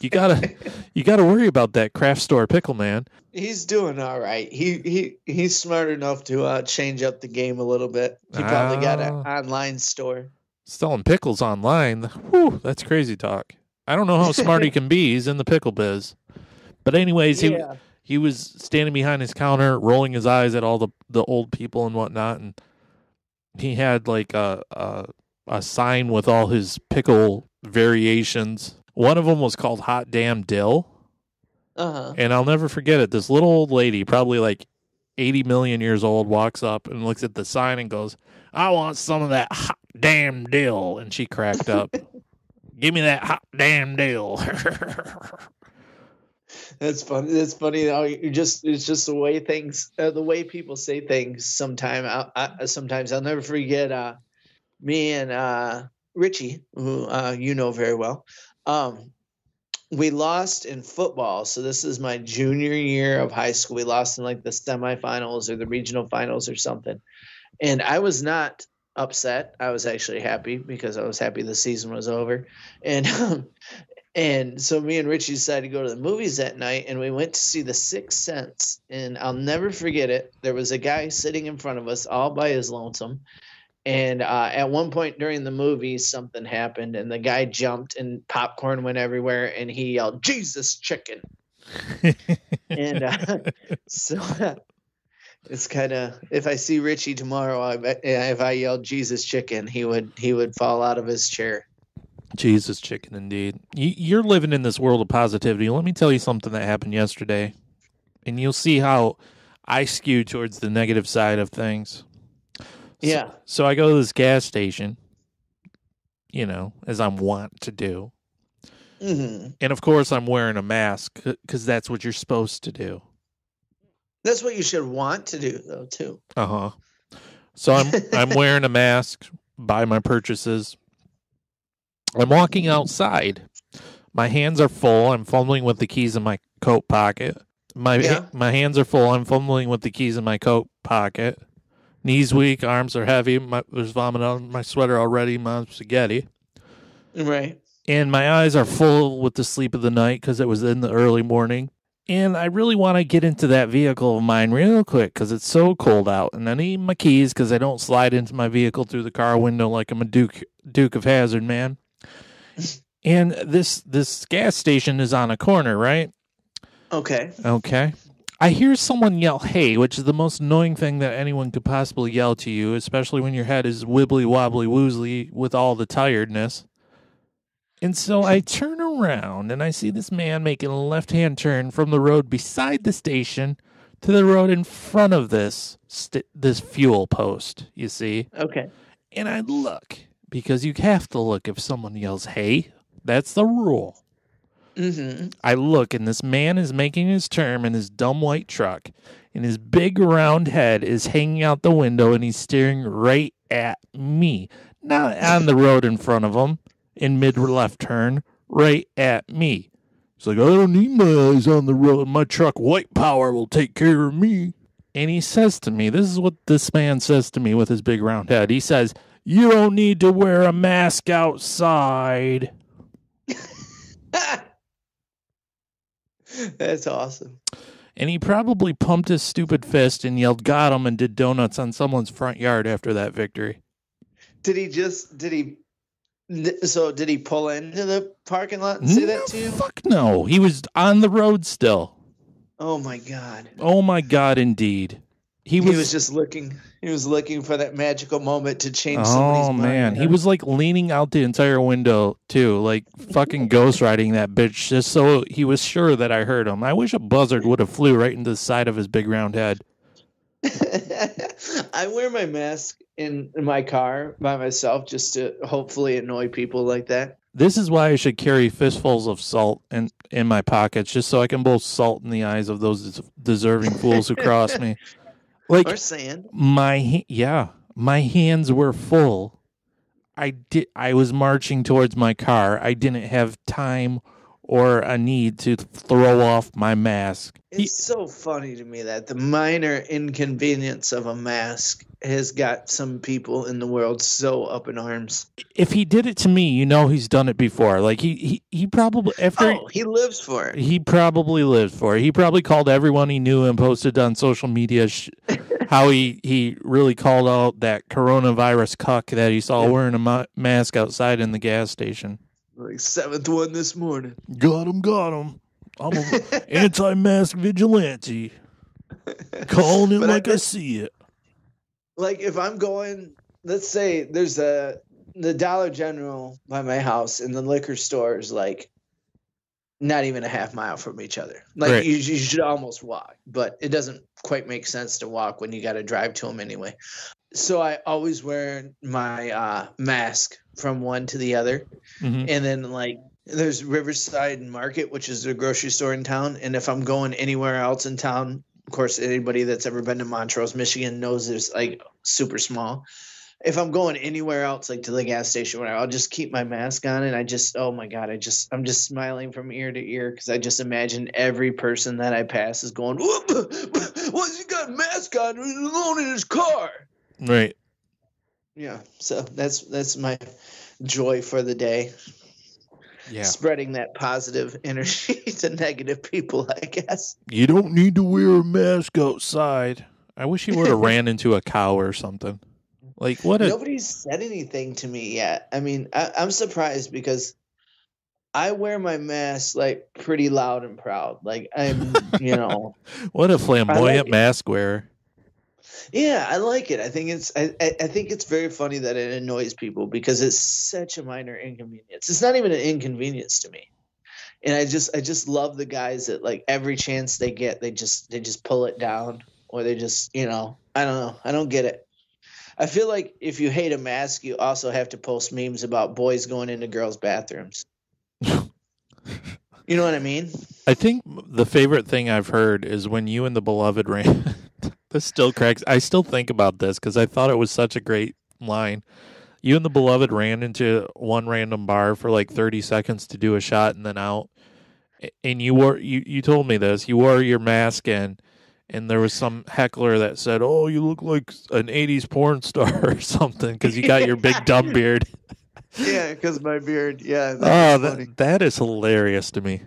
Speaker 1: You gotta, you gotta worry about that craft store pickle man.
Speaker 2: He's doing all right. He he he's smart enough to uh, change up the game a little bit. He probably got an
Speaker 1: Ah.
Speaker 2: online store.
Speaker 1: Selling pickles online. Whew, that's crazy talk. I don't know how smart he can be. He's in the pickle biz. But anyways, he
Speaker 2: Yeah.
Speaker 1: he was standing behind his counter, rolling his eyes at all the the old people and whatnot, and he had like a a, a sign with all his pickle variations. One of them was called "Hot Damn Dill,"
Speaker 2: Uh huh.
Speaker 1: and I'll never forget it. This little old lady, probably like eighty million years old, walks up and looks at the sign and goes, "I want some of that hot damn dill," and she cracked up. Give me that hot damn dill.
Speaker 2: That's funny. That's funny. You just it's just the way things, uh, the way people say things. Sometime, I, I, sometimes I'll never forget. Uh, me and uh, Richie, who uh, you know very well, um, we lost in football. So this is my junior year of high school. We lost in like the semifinals or the regional finals or something, and I was not upset. I was actually happy because I was happy the season was over, and um, and so me and Richie decided to go to the movies that night, and we went to see The Sixth Sense. And I'll never forget it. There was a guy sitting in front of us, all by his lonesome. And uh, at one point during the movie, something happened, and the guy jumped, and popcorn went everywhere, and he yelled, "Jesus, chicken!" And uh, so it's kind of if I see Richie tomorrow, I if I yelled "Jesus, chicken," he would he would fall out of his chair.
Speaker 1: Jesus, chicken, indeed. You're living in this world of positivity. Let me tell you something that happened yesterday, and you'll see how I skew towards the negative side of things.
Speaker 2: Yeah.
Speaker 1: So I go to this gas station, you know, as I'm wont to do.
Speaker 2: hmm
Speaker 1: And of course, I'm wearing a mask because that's what you're supposed to do.
Speaker 2: That's what you should want to do, though, too.
Speaker 1: Uh huh. So I'm I'm wearing a mask, buy my purchases. I'm walking outside. My hands are full. I'm fumbling with the keys in my coat pocket. My
Speaker 2: Yeah.
Speaker 1: my hands are full. I'm fumbling with the keys in my coat pocket. Knees weak, arms are heavy. My, there's vomit on my sweater already. My spaghetti.
Speaker 2: Right.
Speaker 1: and my eyes are full with the sleep of the night because it was in the early morning. And I really want to get into that vehicle of mine real quick because it's so cold out. And I need my keys because I don't slide into my vehicle through the car window like I'm a Duke Duke of Hazzard man. and this this gas station is on a corner, right?
Speaker 2: Okay.
Speaker 1: Okay. I hear someone yell, hey, which is the most annoying thing that anyone could possibly yell to you, especially when your head is wibbly wobbly woozly with all the tiredness. And so I turn around and I see this man making a left hand turn from the road beside the station to the road in front of this st- this fuel post, you see.
Speaker 2: Okay.
Speaker 1: And I look because you have to look if someone yells, hey. That's the rule.
Speaker 2: Mm-hmm.
Speaker 1: I look, and this man is making his turn in his dumb white truck, and his big round head is hanging out the window, and he's staring right at me. Not on the road in front of him, in mid left turn, right at me. He's like, I don't need my eyes on the road. My truck, white power, will take care of me. And he says to me, this is what this man says to me with his big round head. He says, You don't need to wear a mask outside.
Speaker 2: That's awesome.
Speaker 1: And he probably pumped his stupid fist and yelled, Got him, and did donuts on someone's front yard after that victory.
Speaker 2: Did he just? Did he? So did he pull into the parking lot and say that to you?
Speaker 1: Fuck no. He was on the road still.
Speaker 2: Oh my god.
Speaker 1: Oh my God, indeed. He
Speaker 2: He
Speaker 1: was,
Speaker 2: was, just looking. He was looking for that magical moment to change oh, somebody's
Speaker 1: Oh man, he was like leaning out the entire window too, like fucking ghost riding that bitch, just so he was sure that I heard him. I wish a buzzard would have flew right into the side of his big round head.
Speaker 2: I wear my mask in, in my car by myself just to hopefully annoy people like that.
Speaker 1: This is why I should carry fistfuls of salt in in my pockets, just so I can blow salt in the eyes of those des- deserving fools who cross me. Like
Speaker 2: Or sand.
Speaker 1: my yeah, my hands were full. I did. I was marching towards my car. I didn't have time or a need to throw off my mask.
Speaker 2: It's so funny to me that the minor inconvenience of a mask has got some people in the world so up in arms.
Speaker 1: if he did it to me, you know he's done it before. Like he he, he probably after
Speaker 2: Oh, he lives for it.
Speaker 1: he probably lived for it. He probably called everyone he knew and posted on social media sh- how he he really called out that coronavirus cuck that he saw wearing a ma- mask outside in the gas station.
Speaker 2: Like seventh one this morning.
Speaker 1: Got him, got him. I'm an anti-mask vigilante. Calling it
Speaker 2: But
Speaker 1: like I,
Speaker 2: bet-
Speaker 1: see it.
Speaker 2: like if I'm going, let's say there's a the Dollar General by my house and the liquor store is like not even a half mile from each other. Like
Speaker 1: Right.
Speaker 2: you, you should almost walk, but it doesn't quite make sense to walk when you got to drive to them anyway. So I always wear my uh, mask from one to the other,
Speaker 1: Mhm.
Speaker 2: and then like there's Riverside Market, which is the grocery store in town, and if I'm going anywhere else in town, of course, anybody that's ever been to Montrose, Michigan knows there's like super small. If I'm going anywhere else, like to the gas station, whatever, I'll just keep my mask on, and I just, oh my god, I just, I'm just smiling from ear to ear because I just imagine every person that I pass is going, "Whoop, what's he got a mask on He's alone in his car?"
Speaker 1: Right.
Speaker 2: Yeah, so that's that's my joy for the day,
Speaker 1: Yeah.
Speaker 2: spreading that positive energy to negative people, I guess.
Speaker 1: You don't need to wear a mask outside. I wish he would have ran into a cow or something. Like what a
Speaker 2: Nobody's said anything to me yet. I mean, I, I'm surprised because I wear my mask like pretty loud and proud. Like I'm, you know,
Speaker 1: what a flamboyant
Speaker 2: it.
Speaker 1: mask wearer.
Speaker 2: Yeah, I like it. I think it's, I, I think it's very funny that it annoys people because it's such a minor inconvenience. It's not even an inconvenience to me. And I just, I just love the guys that like every chance they get, they just, they just pull it down or they just, you know, I don't know. I don't get it. I feel like if you hate a mask, you also have to post memes about boys going into girls' bathrooms. you know what I mean?
Speaker 1: I think the favorite thing I've heard is when you and the beloved ran. This still cracks. I still think about this because I thought it was such a great line. You and the beloved ran into one random bar for like thirty seconds to do a shot and then out. And you wore you you told me this. You wore your mask and and there was some heckler that said, "Oh, you look like an '80s porn star or something" because you got your big dumb beard.
Speaker 2: yeah, because my beard. Yeah, that
Speaker 1: oh, that, that is hilarious to me.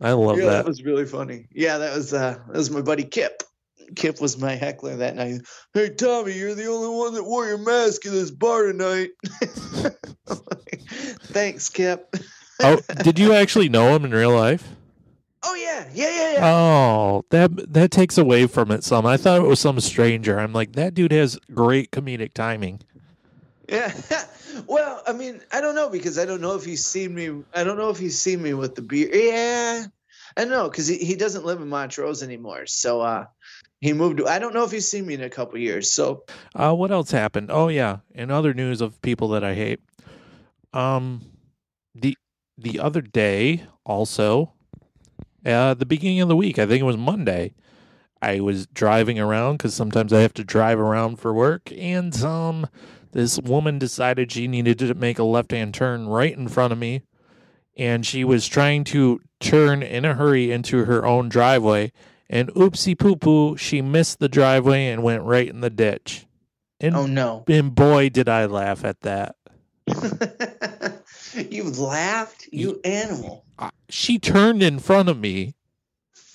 Speaker 1: I love
Speaker 2: yeah, that
Speaker 1: that.
Speaker 2: was really funny. Yeah, that was uh that was my buddy Kip. Kip was my heckler that night. Hey Tommy, you're the only one that wore your mask in this bar tonight. Like, Thanks, Kip.
Speaker 1: oh, did you actually know him in real life?
Speaker 2: Oh yeah, yeah, yeah, yeah.
Speaker 1: Oh, that that takes away from it some. I thought it was some stranger. I'm like, that dude has great comedic timing.
Speaker 2: Yeah. well, I mean, I don't know because I don't know if he's seen me. I don't know if he's seen me with the beard. Yeah, I don't know because he, he doesn't live in Montrose anymore. So uh, he moved. I don't know if he's seen me in a couple years. So
Speaker 1: Uh, what else happened? Oh yeah, in other news of people that I hate, um, the the other day also, uh, the beginning of the week, I think it was Monday. I was driving around because sometimes I have to drive around for work, and um, this woman decided she needed to make a left hand turn right in front of me, and she was trying to turn in a hurry into her own driveway, and oopsie poo poo, she missed the driveway and went right in the ditch. And,
Speaker 2: oh no,
Speaker 1: and boy, did I laugh at that.
Speaker 2: you laughed, you animal.
Speaker 1: She turned in front of me.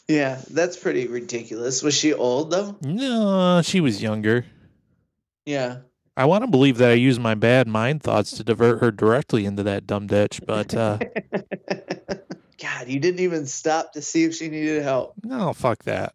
Speaker 2: Yeah, that's pretty ridiculous. Was she old though?
Speaker 1: No, she was younger.
Speaker 2: Yeah.
Speaker 1: I want to believe that I used my bad mind thoughts to divert her directly into that dumb ditch, but uh,
Speaker 2: God, you didn't even stop to see if she needed help.
Speaker 1: no, fuck that.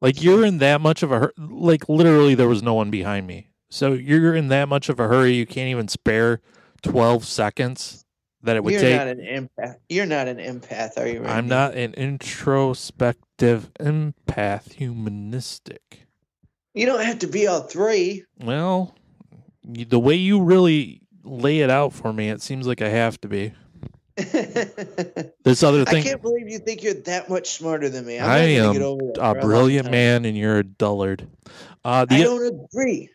Speaker 1: Like you're in that much of a hur- like literally there was no one behind me. So you're in that much of a hurry you can't even spare 12 seconds that it would
Speaker 2: You're
Speaker 1: take.
Speaker 2: not an empath. You're not an empath, are you?
Speaker 1: I'm not an introspective empath humanistic.
Speaker 2: You don't have to be all three.
Speaker 1: Well, the way you really lay it out for me, it seems like I have to be. This other thing.
Speaker 2: I can't believe you think you're that much smarter than me. I'm
Speaker 1: I am
Speaker 2: get over that
Speaker 1: a brilliant man and you're a dullard. Uh,
Speaker 2: I don't agree.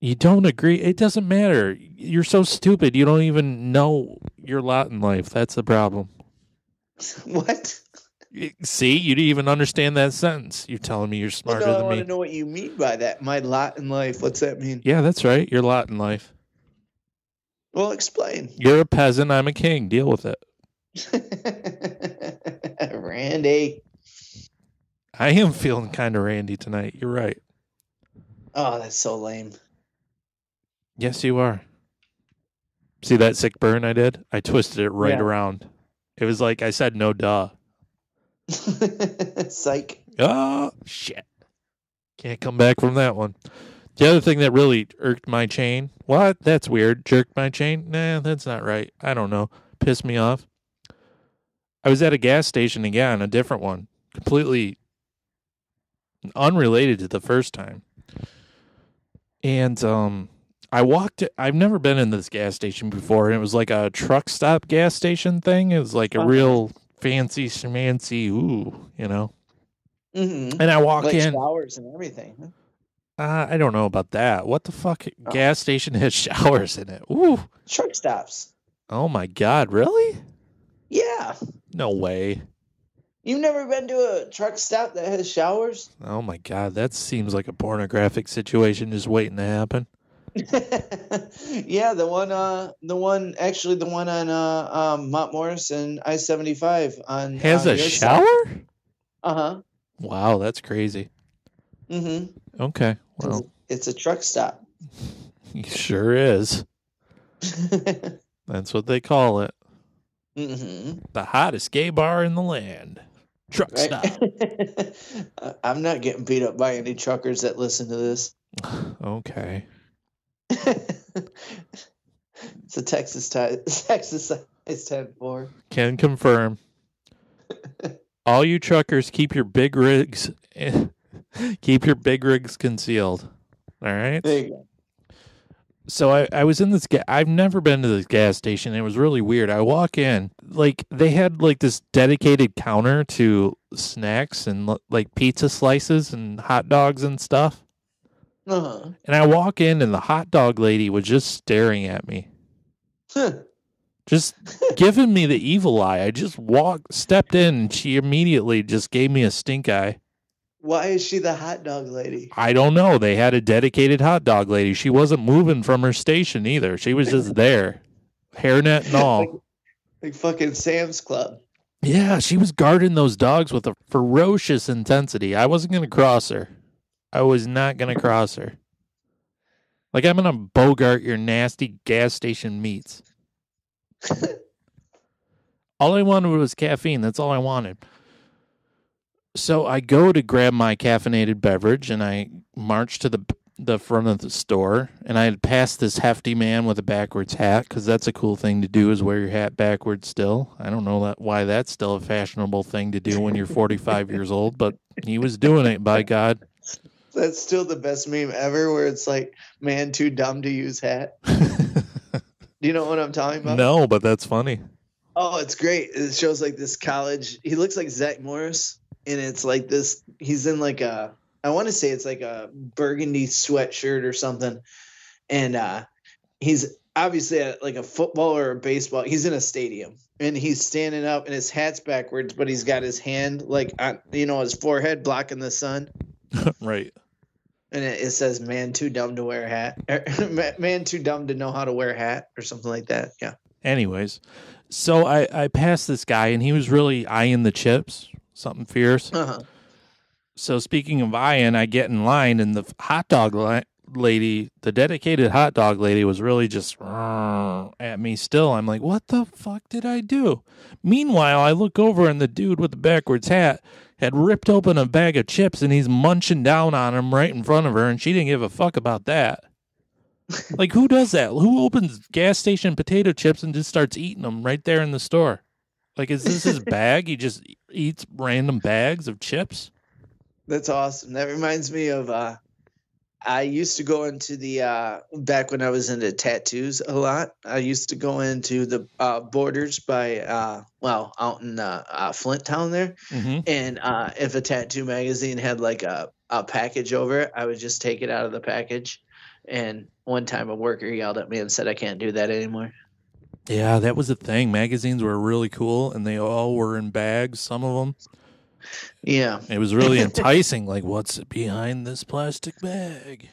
Speaker 1: you don't agree? It doesn't matter. You're so stupid. You don't even know your lot in life. That's the problem.
Speaker 2: What?
Speaker 1: See, you didn't even understand that sentence. You're telling me you're
Speaker 2: Well,
Speaker 1: smarter
Speaker 2: no, I
Speaker 1: than
Speaker 2: want
Speaker 1: me.
Speaker 2: to know what you mean by that. My lot in life. What's that mean?
Speaker 1: Yeah, that's right. Your lot in life.
Speaker 2: Well, explain.
Speaker 1: You're a peasant. I'm a king. Deal with it.
Speaker 2: Randy.
Speaker 1: I am feeling kind of randy tonight. You're right.
Speaker 2: Oh, that's so lame.
Speaker 1: Yes, you are. See that sick burn I did? I twisted it right
Speaker 2: Yeah.
Speaker 1: around. It was like I said, no duh.
Speaker 2: Psych.
Speaker 1: Oh, shit. Can't come back from that one. The other thing that really irked my chain, what? That's weird. Jerked my chain? Nah, that's not right. I don't know. Pissed me off. I was at a gas station again, a different one, completely unrelated to the first time. And um I walked I've never been in this gas station before and it was like a truck stop gas station thing. It was like a
Speaker 2: Uh-huh.
Speaker 1: real fancy schmancy ooh, you know.
Speaker 2: Mm-hmm.
Speaker 1: And I walk
Speaker 2: Like
Speaker 1: in
Speaker 2: showers and everything.
Speaker 1: Uh, I don't know about that. What the fuck gas station has showers in it? Ooh.
Speaker 2: Truck stops.
Speaker 1: Oh my god, really?
Speaker 2: Yeah.
Speaker 1: No way.
Speaker 2: You've never been to a truck stop that has showers?
Speaker 1: Oh my god, that seems like a pornographic situation just waiting to happen.
Speaker 2: yeah, the one uh the one actually the one on uh um Mount Morris and I seventy five on
Speaker 1: Has
Speaker 2: uh,
Speaker 1: a shower?
Speaker 2: Uh-huh.
Speaker 1: Wow, that's crazy.
Speaker 2: Mm-hmm.
Speaker 1: Okay. Well,
Speaker 2: It's a truck stop.
Speaker 1: sure is. That's what they call it.
Speaker 2: mm-hmm.
Speaker 1: The hottest gay bar in the land. Truck stop.
Speaker 2: I- I'm not getting beat up by any truckers that listen to this.
Speaker 1: Okay.
Speaker 2: it's a Texas tie Texas size ten four.
Speaker 1: Can confirm. All you truckers, keep your big rigs, keep your big rigs concealed. All right.
Speaker 2: There you go.
Speaker 1: So I, I was in this. Ga- I've never been to this gas station. It was really weird. I walk in, like they had like this dedicated counter to snacks and like pizza slices and hot dogs and stuff.
Speaker 2: Uh-huh.
Speaker 1: And I walk in, and the hot dog lady was just staring at me,
Speaker 2: Huh.
Speaker 1: just giving me the evil eye. I just walked, stepped in, and she immediately just gave me a stink eye.
Speaker 2: Why is she the hot dog lady?
Speaker 1: I don't know. They had a dedicated hot dog lady. She wasn't moving from her station either. She was just there, hairnet and all.
Speaker 2: Like fucking Sam's Club.
Speaker 1: Yeah, she was guarding those dogs with a ferocious intensity. I wasn't going to cross her. I was not going to cross her. Like, I'm going to bogart your nasty gas station meats. all I wanted was caffeine. That's all I wanted. So I go to grab my caffeinated beverage and I march to the the front of the store and I had passed this hefty man with a backwards hat because that's a cool thing to do is wear your hat backwards still. I don't know that why that's still a fashionable thing to do when you're 45 years old, but he was doing it by God.
Speaker 2: That's still the best meme ever where it's like, man too dumb to use hat. Do you know what I'm talking about?
Speaker 1: no, but that's funny.
Speaker 2: Oh, it's great. It shows like this college. He looks like Zach Morris, and it's like this. He's in like a. I want to say it's like a burgundy sweatshirt or something, and uh he's obviously at like a football or a baseball. He's in a stadium, and he's standing up, and his hat's backwards, but he's got his hand like on you know his forehead blocking the sun,
Speaker 1: right.
Speaker 2: and it, it says "Man too dumb to wear a hat," "Man too dumb to know how to wear a hat," or something like that. Yeah.
Speaker 1: Anyways, so I I passed this guy and he was really eyeing the chips, something fierce.
Speaker 2: Uh-huh.
Speaker 1: So speaking of eyeing, I get in line and the hot dog li- lady, the dedicated hot dog lady, was really just at me. Still, I'm like, what the fuck did I do? Meanwhile, I look over and the dude with the backwards hat had ripped open a bag of chips and he's munching down on them right in front of her, and she didn't give a fuck about that. like, who does that? Who opens gas station potato chips and just starts eating them right there in the store? Like, is this his bag? He just eats random bags of chips?
Speaker 2: That's awesome. That reminds me of uh I used to go into the uh back when I was into tattoos a lot. I used to go into the uh borders by uh well out in uh, uh Flint town there.
Speaker 1: Mm-hmm.
Speaker 2: And uh if a tattoo magazine had like a, a package over it, I would just take it out of the package. And one time a worker yelled at me and said I can't do that anymore.
Speaker 1: Yeah, that was the thing. Magazines were really cool, and they all were in bags. Some of them.
Speaker 2: Yeah.
Speaker 1: It was really enticing. Like, what's behind this plastic bag?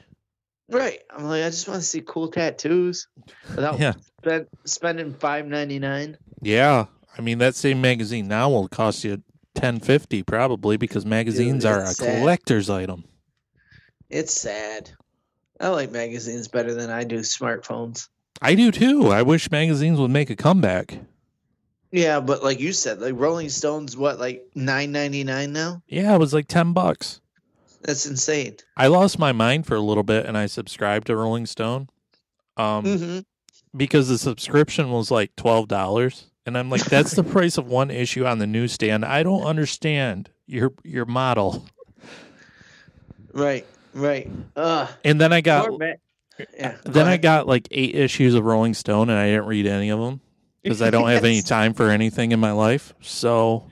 Speaker 2: Right. I'm like, I just want to see cool tattoos without
Speaker 1: Yeah,
Speaker 2: spend, spending five ninety nine.
Speaker 1: yeah. I mean, that same magazine now will cost you ten fifty probably because magazines are a
Speaker 2: sad.
Speaker 1: collector's item.
Speaker 2: It's sad. I like magazines better than I do smartphones.
Speaker 1: I do too. I wish magazines would make a comeback.
Speaker 2: Yeah, but like you said, like Rolling Stones, what like nine ninety nine now?
Speaker 1: Yeah, it was like ten bucks.
Speaker 2: That's insane.
Speaker 1: I lost my mind for a little bit, and I subscribed to Rolling Stone. Um,
Speaker 2: hmm
Speaker 1: because the subscription was like twelve dollars, and I'm like, that's the price of one issue on the newsstand. I don't understand your your model.
Speaker 2: Right, right. Uh,
Speaker 1: And then I got
Speaker 2: poor yeah.
Speaker 1: then I got like eight issues of Rolling Stone, and I didn't read any of them because I don't have any time for anything in my life. So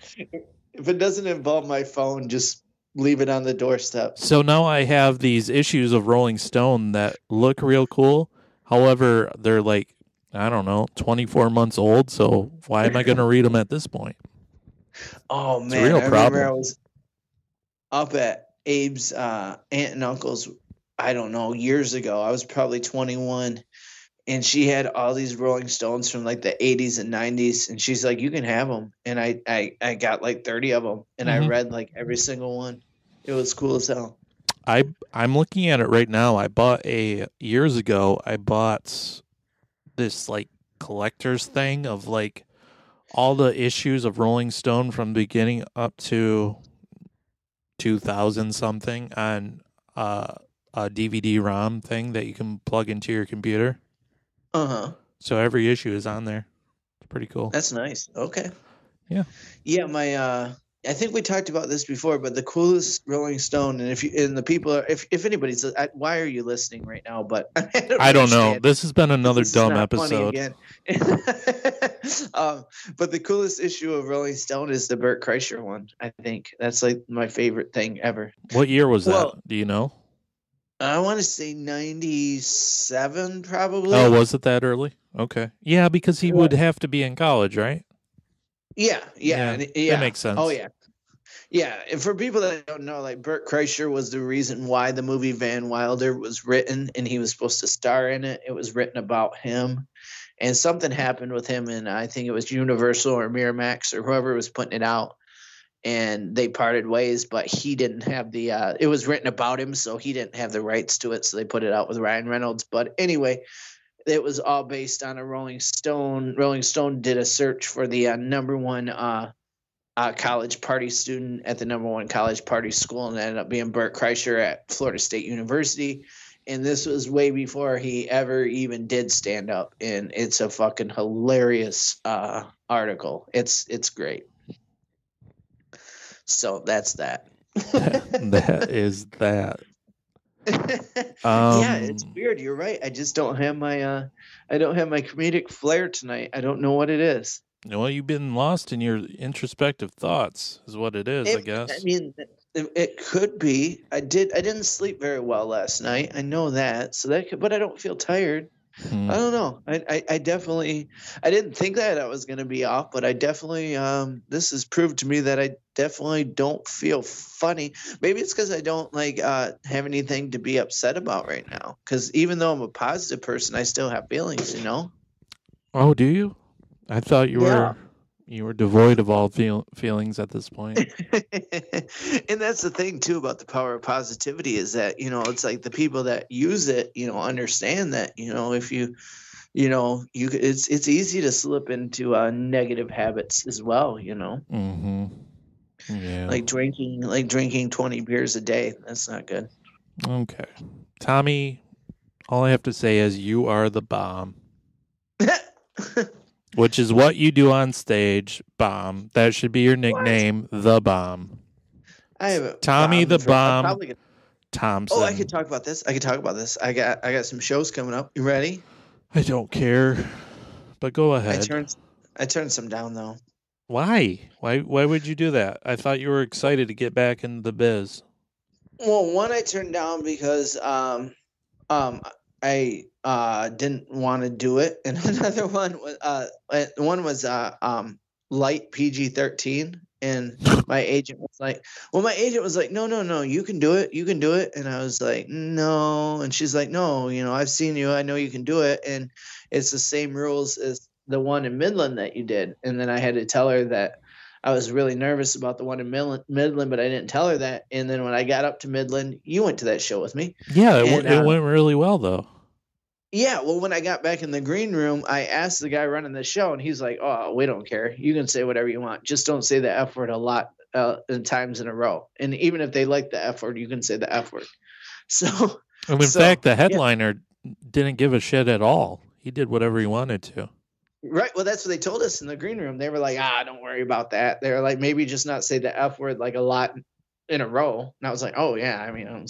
Speaker 2: If it doesn't involve my phone, just leave it on the doorstep.
Speaker 1: so now I have these issues of Rolling Stone that look real cool. However, they're like I don't know, 24 months old. So why am I going to read them at this point?
Speaker 2: Oh
Speaker 1: a
Speaker 2: man,
Speaker 1: real
Speaker 2: I
Speaker 1: problem.
Speaker 2: I was up at Abe's uh, aunt and uncle's. I don't know years ago. I was probably twenty one, and she had all these Rolling Stones from like the eighties and nineties, and she's like, "You can have them." And I I I got like thirty of them, and I
Speaker 1: Mhm.
Speaker 2: read like every single one. It was cool as hell.
Speaker 1: I I'm looking at it right now. I bought a years ago. I bought this like collector's thing of like all the issues of Rolling Stone from the beginning up to 2000 something on uh, a DVD ROM thing that you can plug into your computer.
Speaker 2: Uh huh.
Speaker 1: So every issue is on there. It's pretty cool.
Speaker 2: That's nice. Okay.
Speaker 1: Yeah.
Speaker 2: Yeah, my uh I think we talked about this before, but the coolest Rolling Stone, and if you and the people are, if if anybody's, I, why are you listening right now? But
Speaker 1: I don't know. This has been another
Speaker 2: This is
Speaker 1: dumb episode.
Speaker 2: um, but the coolest issue of Rolling Stone is the Bert Kreischer one. I think that's like my favorite thing ever.
Speaker 1: What year was that? Do you know?
Speaker 2: I want to say '97, probably.
Speaker 1: Oh, was it that early? Okay. Yeah, because he
Speaker 2: Well-
Speaker 1: would have to be in college, right?
Speaker 2: Yeah, yeah,
Speaker 1: Yeah,
Speaker 2: and-
Speaker 1: that
Speaker 2: yeah.
Speaker 1: makes sense.
Speaker 2: Oh yeah, Yeah, and for people that don't know, like Bert Kreischer was the reason why the movie Van Wilder was written, and he was supposed to star in it. It was written about him, and something happened with him, and I think it was Universal or Miramax or whoever was putting it out, and they parted ways. But he didn't have the. Uh, it was written about him, so he didn't have the rights to it, so they put it out with Ryan Reynolds. But anyway, it was all based on a Rolling Stone. Rolling Stone did a search for the uh, number one. Uh, uh, college party student at the number one college party school and ended up being Bert Kreischer at Florida State University. And this was way before he ever even did stand up. And it's a fucking hilarious uh, article. It's it's great. So that's that.
Speaker 1: that is that.
Speaker 2: yeah, it's
Speaker 1: Um,
Speaker 2: weird. You're right. I just don't have my uh, I don't have my comedic flair tonight. I don't know what it is.
Speaker 1: Well, you've been lost in your introspective thoughts, is what it is, I guess.
Speaker 2: I mean, it, it could be. I did. I didn't sleep very well last night. I know that. So that could, but I don't feel tired.
Speaker 1: Hmm.
Speaker 2: I don't know. I, I, I definitely. I didn't think that I was going to be off, but I definitely. Um, this has proved to me that I definitely don't feel funny. Maybe it's because I don't like uh have anything to be upset about right now. Because even though I'm a positive person, I still have feelings. You know.
Speaker 1: Oh, do you? I thought you
Speaker 2: Yeah.
Speaker 1: were you were devoid of all feel, feelings at this point.
Speaker 2: and that's the thing too about the power of positivity is that you know it's like the people that use it you know understand that you know if you you know you it's it's easy to slip into uh, negative habits as well you know
Speaker 1: mm-hmm. Yeah.
Speaker 2: like drinking like drinking 20 beers a day that's not good
Speaker 1: okay. Tommy, all I have to say is you are the bomb. Which is what you do on stage, bomb. That should be your nickname, the bomb.
Speaker 2: I have a
Speaker 1: Tommy the Bomb
Speaker 2: gonna-
Speaker 1: Thompson.
Speaker 2: oh I could talk about this I could talk about this I got I got some shows coming up you ready
Speaker 1: I don't care. But go ahead.
Speaker 2: I turned I turned some down though
Speaker 1: Why? Why why would you do that? I thought you were excited to get back into the biz.
Speaker 2: Well, one I turned down because um, um, I uh, didn't want to do it, and another one was uh, uh, one was uh, um, light PG thirteen, and my agent was like, "Well, my agent was like, no, no, no, you can do it, you can do it," and I was like, "No," and she's like, "No, you know, I've seen you, I know you can do it, and it's the same rules as the one in Midland that you did," and then I had to tell her that. I was really nervous about the one in Midland, Midland, but I didn't tell her that. And then when I got up to Midland, you went to that show with me.
Speaker 1: Yeah, it,
Speaker 2: And,
Speaker 1: w- it
Speaker 2: uh,
Speaker 1: went really well though.
Speaker 2: Yeah, well, when I got back in the green room, I asked the guy running the show, and he's like, "Oh, we don't care. You can say whatever you want. Just don't say the f word a lot uh, times in a row. And even if they like the f word, you can say the f word." So,
Speaker 1: And in
Speaker 2: so,
Speaker 1: fact, the headliner didn't give a shit at all. He did whatever he wanted to.
Speaker 2: right. Well, that's what they told us in the green room. They were like, "Ah, don't worry about that." They were like, "Maybe just not say the f word like a lot." In a row, and I was like, "Oh yeah." I mean, I'm,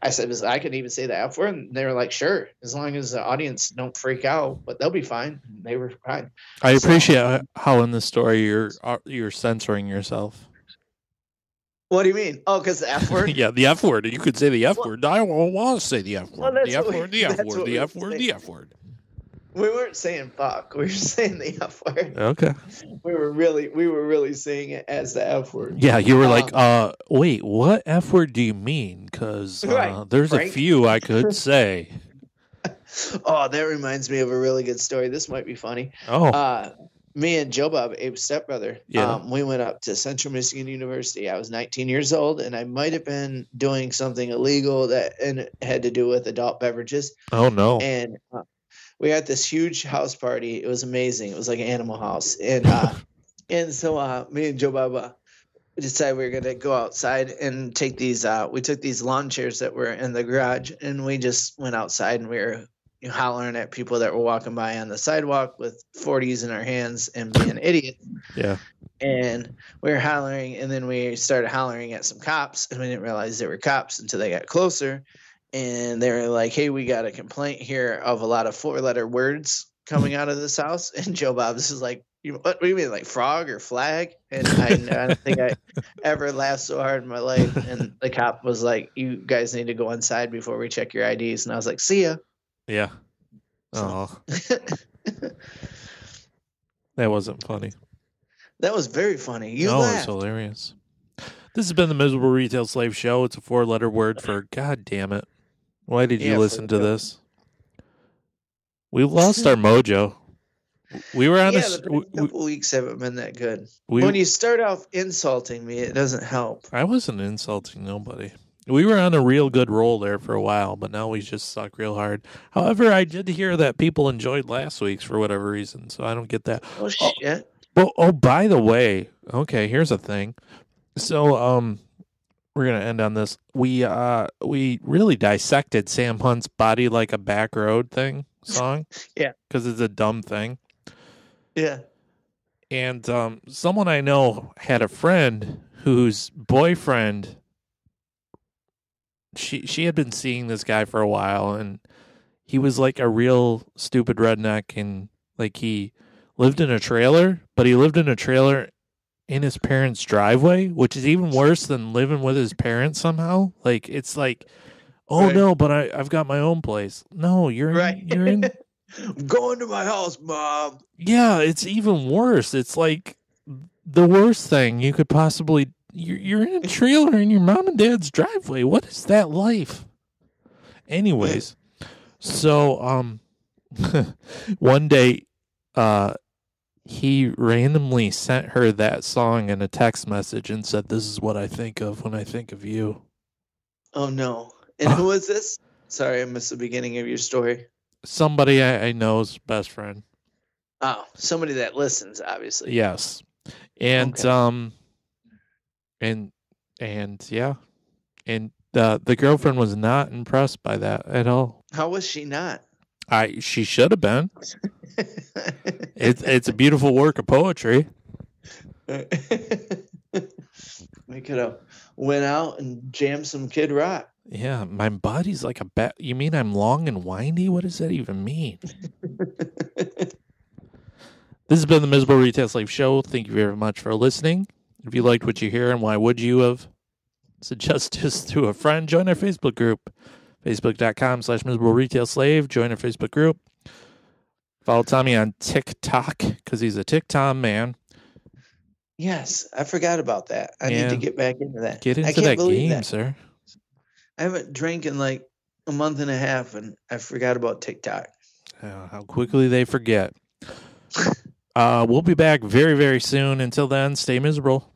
Speaker 2: I said, "I can even say the f word." And they were like, "Sure, as long as the audience don't freak out, but they'll be fine." And they were fine.
Speaker 1: I
Speaker 2: So-
Speaker 1: appreciate how in this story you're uh, you're censoring yourself.
Speaker 2: What do you mean? Oh, because the f word.
Speaker 1: yeah, the F word. You could say the F
Speaker 2: Well-
Speaker 1: word. I don't want to say the F word.
Speaker 2: Well,
Speaker 1: the F
Speaker 2: what we-
Speaker 1: word. The F word. The F word. The F word.
Speaker 2: We weren't saying fuck. We were saying the F word.
Speaker 1: Okay.
Speaker 2: We were really, we were really saying it as the F word.
Speaker 1: Yeah, you were like,
Speaker 2: Um,
Speaker 1: uh, wait, what F word do you mean? Because uh,
Speaker 2: Right,
Speaker 1: there's a few I could say.
Speaker 2: Oh, that reminds me of a really good story. This might be funny.
Speaker 1: Oh,
Speaker 2: Uh, me and Joe Bob, Abe's stepbrother,
Speaker 1: Yeah.
Speaker 2: um, we went up to Central Michigan University. I was 19 years old, and I might have been doing something illegal that and had to do with adult beverages.
Speaker 1: oh no.
Speaker 2: and uh, we had this huge house party. It was amazing. It was like an animal house, and uh, and so uh, me and Joe Baba decided we were gonna go outside and take these. Uh, we took these lawn chairs that were in the garage, and we just went outside and we were hollering at people that were walking by on the sidewalk with 40s in our hands and being idiots.
Speaker 1: Yeah.
Speaker 2: And we were hollering, and then we started hollering at some cops, and we didn't realize they were cops until they got closer. And they're like, "Hey, we got a complaint here of a lot of four-letter words coming out of this house." And Joe Bob, this is like, you, "What, what do you mean, like frog or flag?" And I, I don't think I ever laughed so hard in my life. And the cop was like, "You guys need to go inside before we check your IDs." And I was like, "See ya."
Speaker 1: Yeah. Oh, that wasn't funny.
Speaker 2: that was very funny. You
Speaker 1: no,
Speaker 2: laughed.
Speaker 1: it's hilarious. This has been the Miserable Retail Slave Show. It's a four letter word for God damn it. Why did you
Speaker 2: Yeah,
Speaker 1: listen to this? We lost our mojo. We were on
Speaker 2: yeah,
Speaker 1: a
Speaker 2: the
Speaker 1: we,
Speaker 2: couple weeks haven't been that good.
Speaker 1: we,
Speaker 2: when you start off insulting me, it doesn't help.
Speaker 1: I wasn't insulting nobody. We were on a real good roll there for a while, but now we just suck real hard. However, I did hear that people enjoyed last week's for whatever reason, so I don't get that.
Speaker 2: Oh
Speaker 1: Oh.
Speaker 2: shit!
Speaker 1: Well, oh, by the way, okay, here's a thing. So, um, we're gonna end on this. We uh we really dissected Sam Hunt's "Body Like a Back Road" thing song.
Speaker 2: Yeah.
Speaker 1: because it's a dumb thing.
Speaker 2: Yeah.
Speaker 1: And um, someone I know had a friend whose boyfriend. She she had been seeing this guy for a while, and he was like a real stupid redneck, and like he lived in a trailer, but he lived in a trailer in his parents' driveway, which is even worse than living with his parents somehow. Like it's like, oh
Speaker 2: Right.
Speaker 1: no, but I I've got my own place. No, you're in,
Speaker 2: Right.
Speaker 1: you're in
Speaker 2: I'm going to my house, mom.
Speaker 1: yeah, it's even worse. It's like the worst thing you could possibly. You're, you're in a trailer in your mom and dad's driveway. What is that life? Anyways, so um, one day, uh, he randomly sent her that song in a text message and said, "This is what I think of when I think of you."
Speaker 2: Oh no! And who is this? Sorry, I missed the beginning of your story.
Speaker 1: Somebody I, I know's best friend.
Speaker 2: Oh, somebody that listens, obviously.
Speaker 1: Yes. And
Speaker 2: Okay.
Speaker 1: um and and yeah. And uh, the girlfriend was not impressed by that at all.
Speaker 2: How was she not?
Speaker 1: I she should have been. It's it's a beautiful work of poetry.
Speaker 2: we could have went out and jammed some Kid Rock.
Speaker 1: Yeah, my body's like a bat. You mean I'm long and windy? What does that even mean? This has been the Miserable Retail Slave Show. Thank you very much for listening. If you liked what you hear and why would you have, suggest this to a friend. Join our Facebook group, facebook.com slash miserable retail slave. Join our Facebook group. Follow Tommy on TikTok because he's a TikTok man.
Speaker 2: Yes, I forgot about that. I need to get back into that.
Speaker 1: Get
Speaker 2: I
Speaker 1: into
Speaker 2: can't
Speaker 1: that
Speaker 2: believe
Speaker 1: game,
Speaker 2: that.
Speaker 1: sir.
Speaker 2: I haven't drank in like a month and a half, and I forgot about TikTok.
Speaker 1: Uh, how quickly they forget. Uh, we'll be back very, very soon. Until then, stay miserable.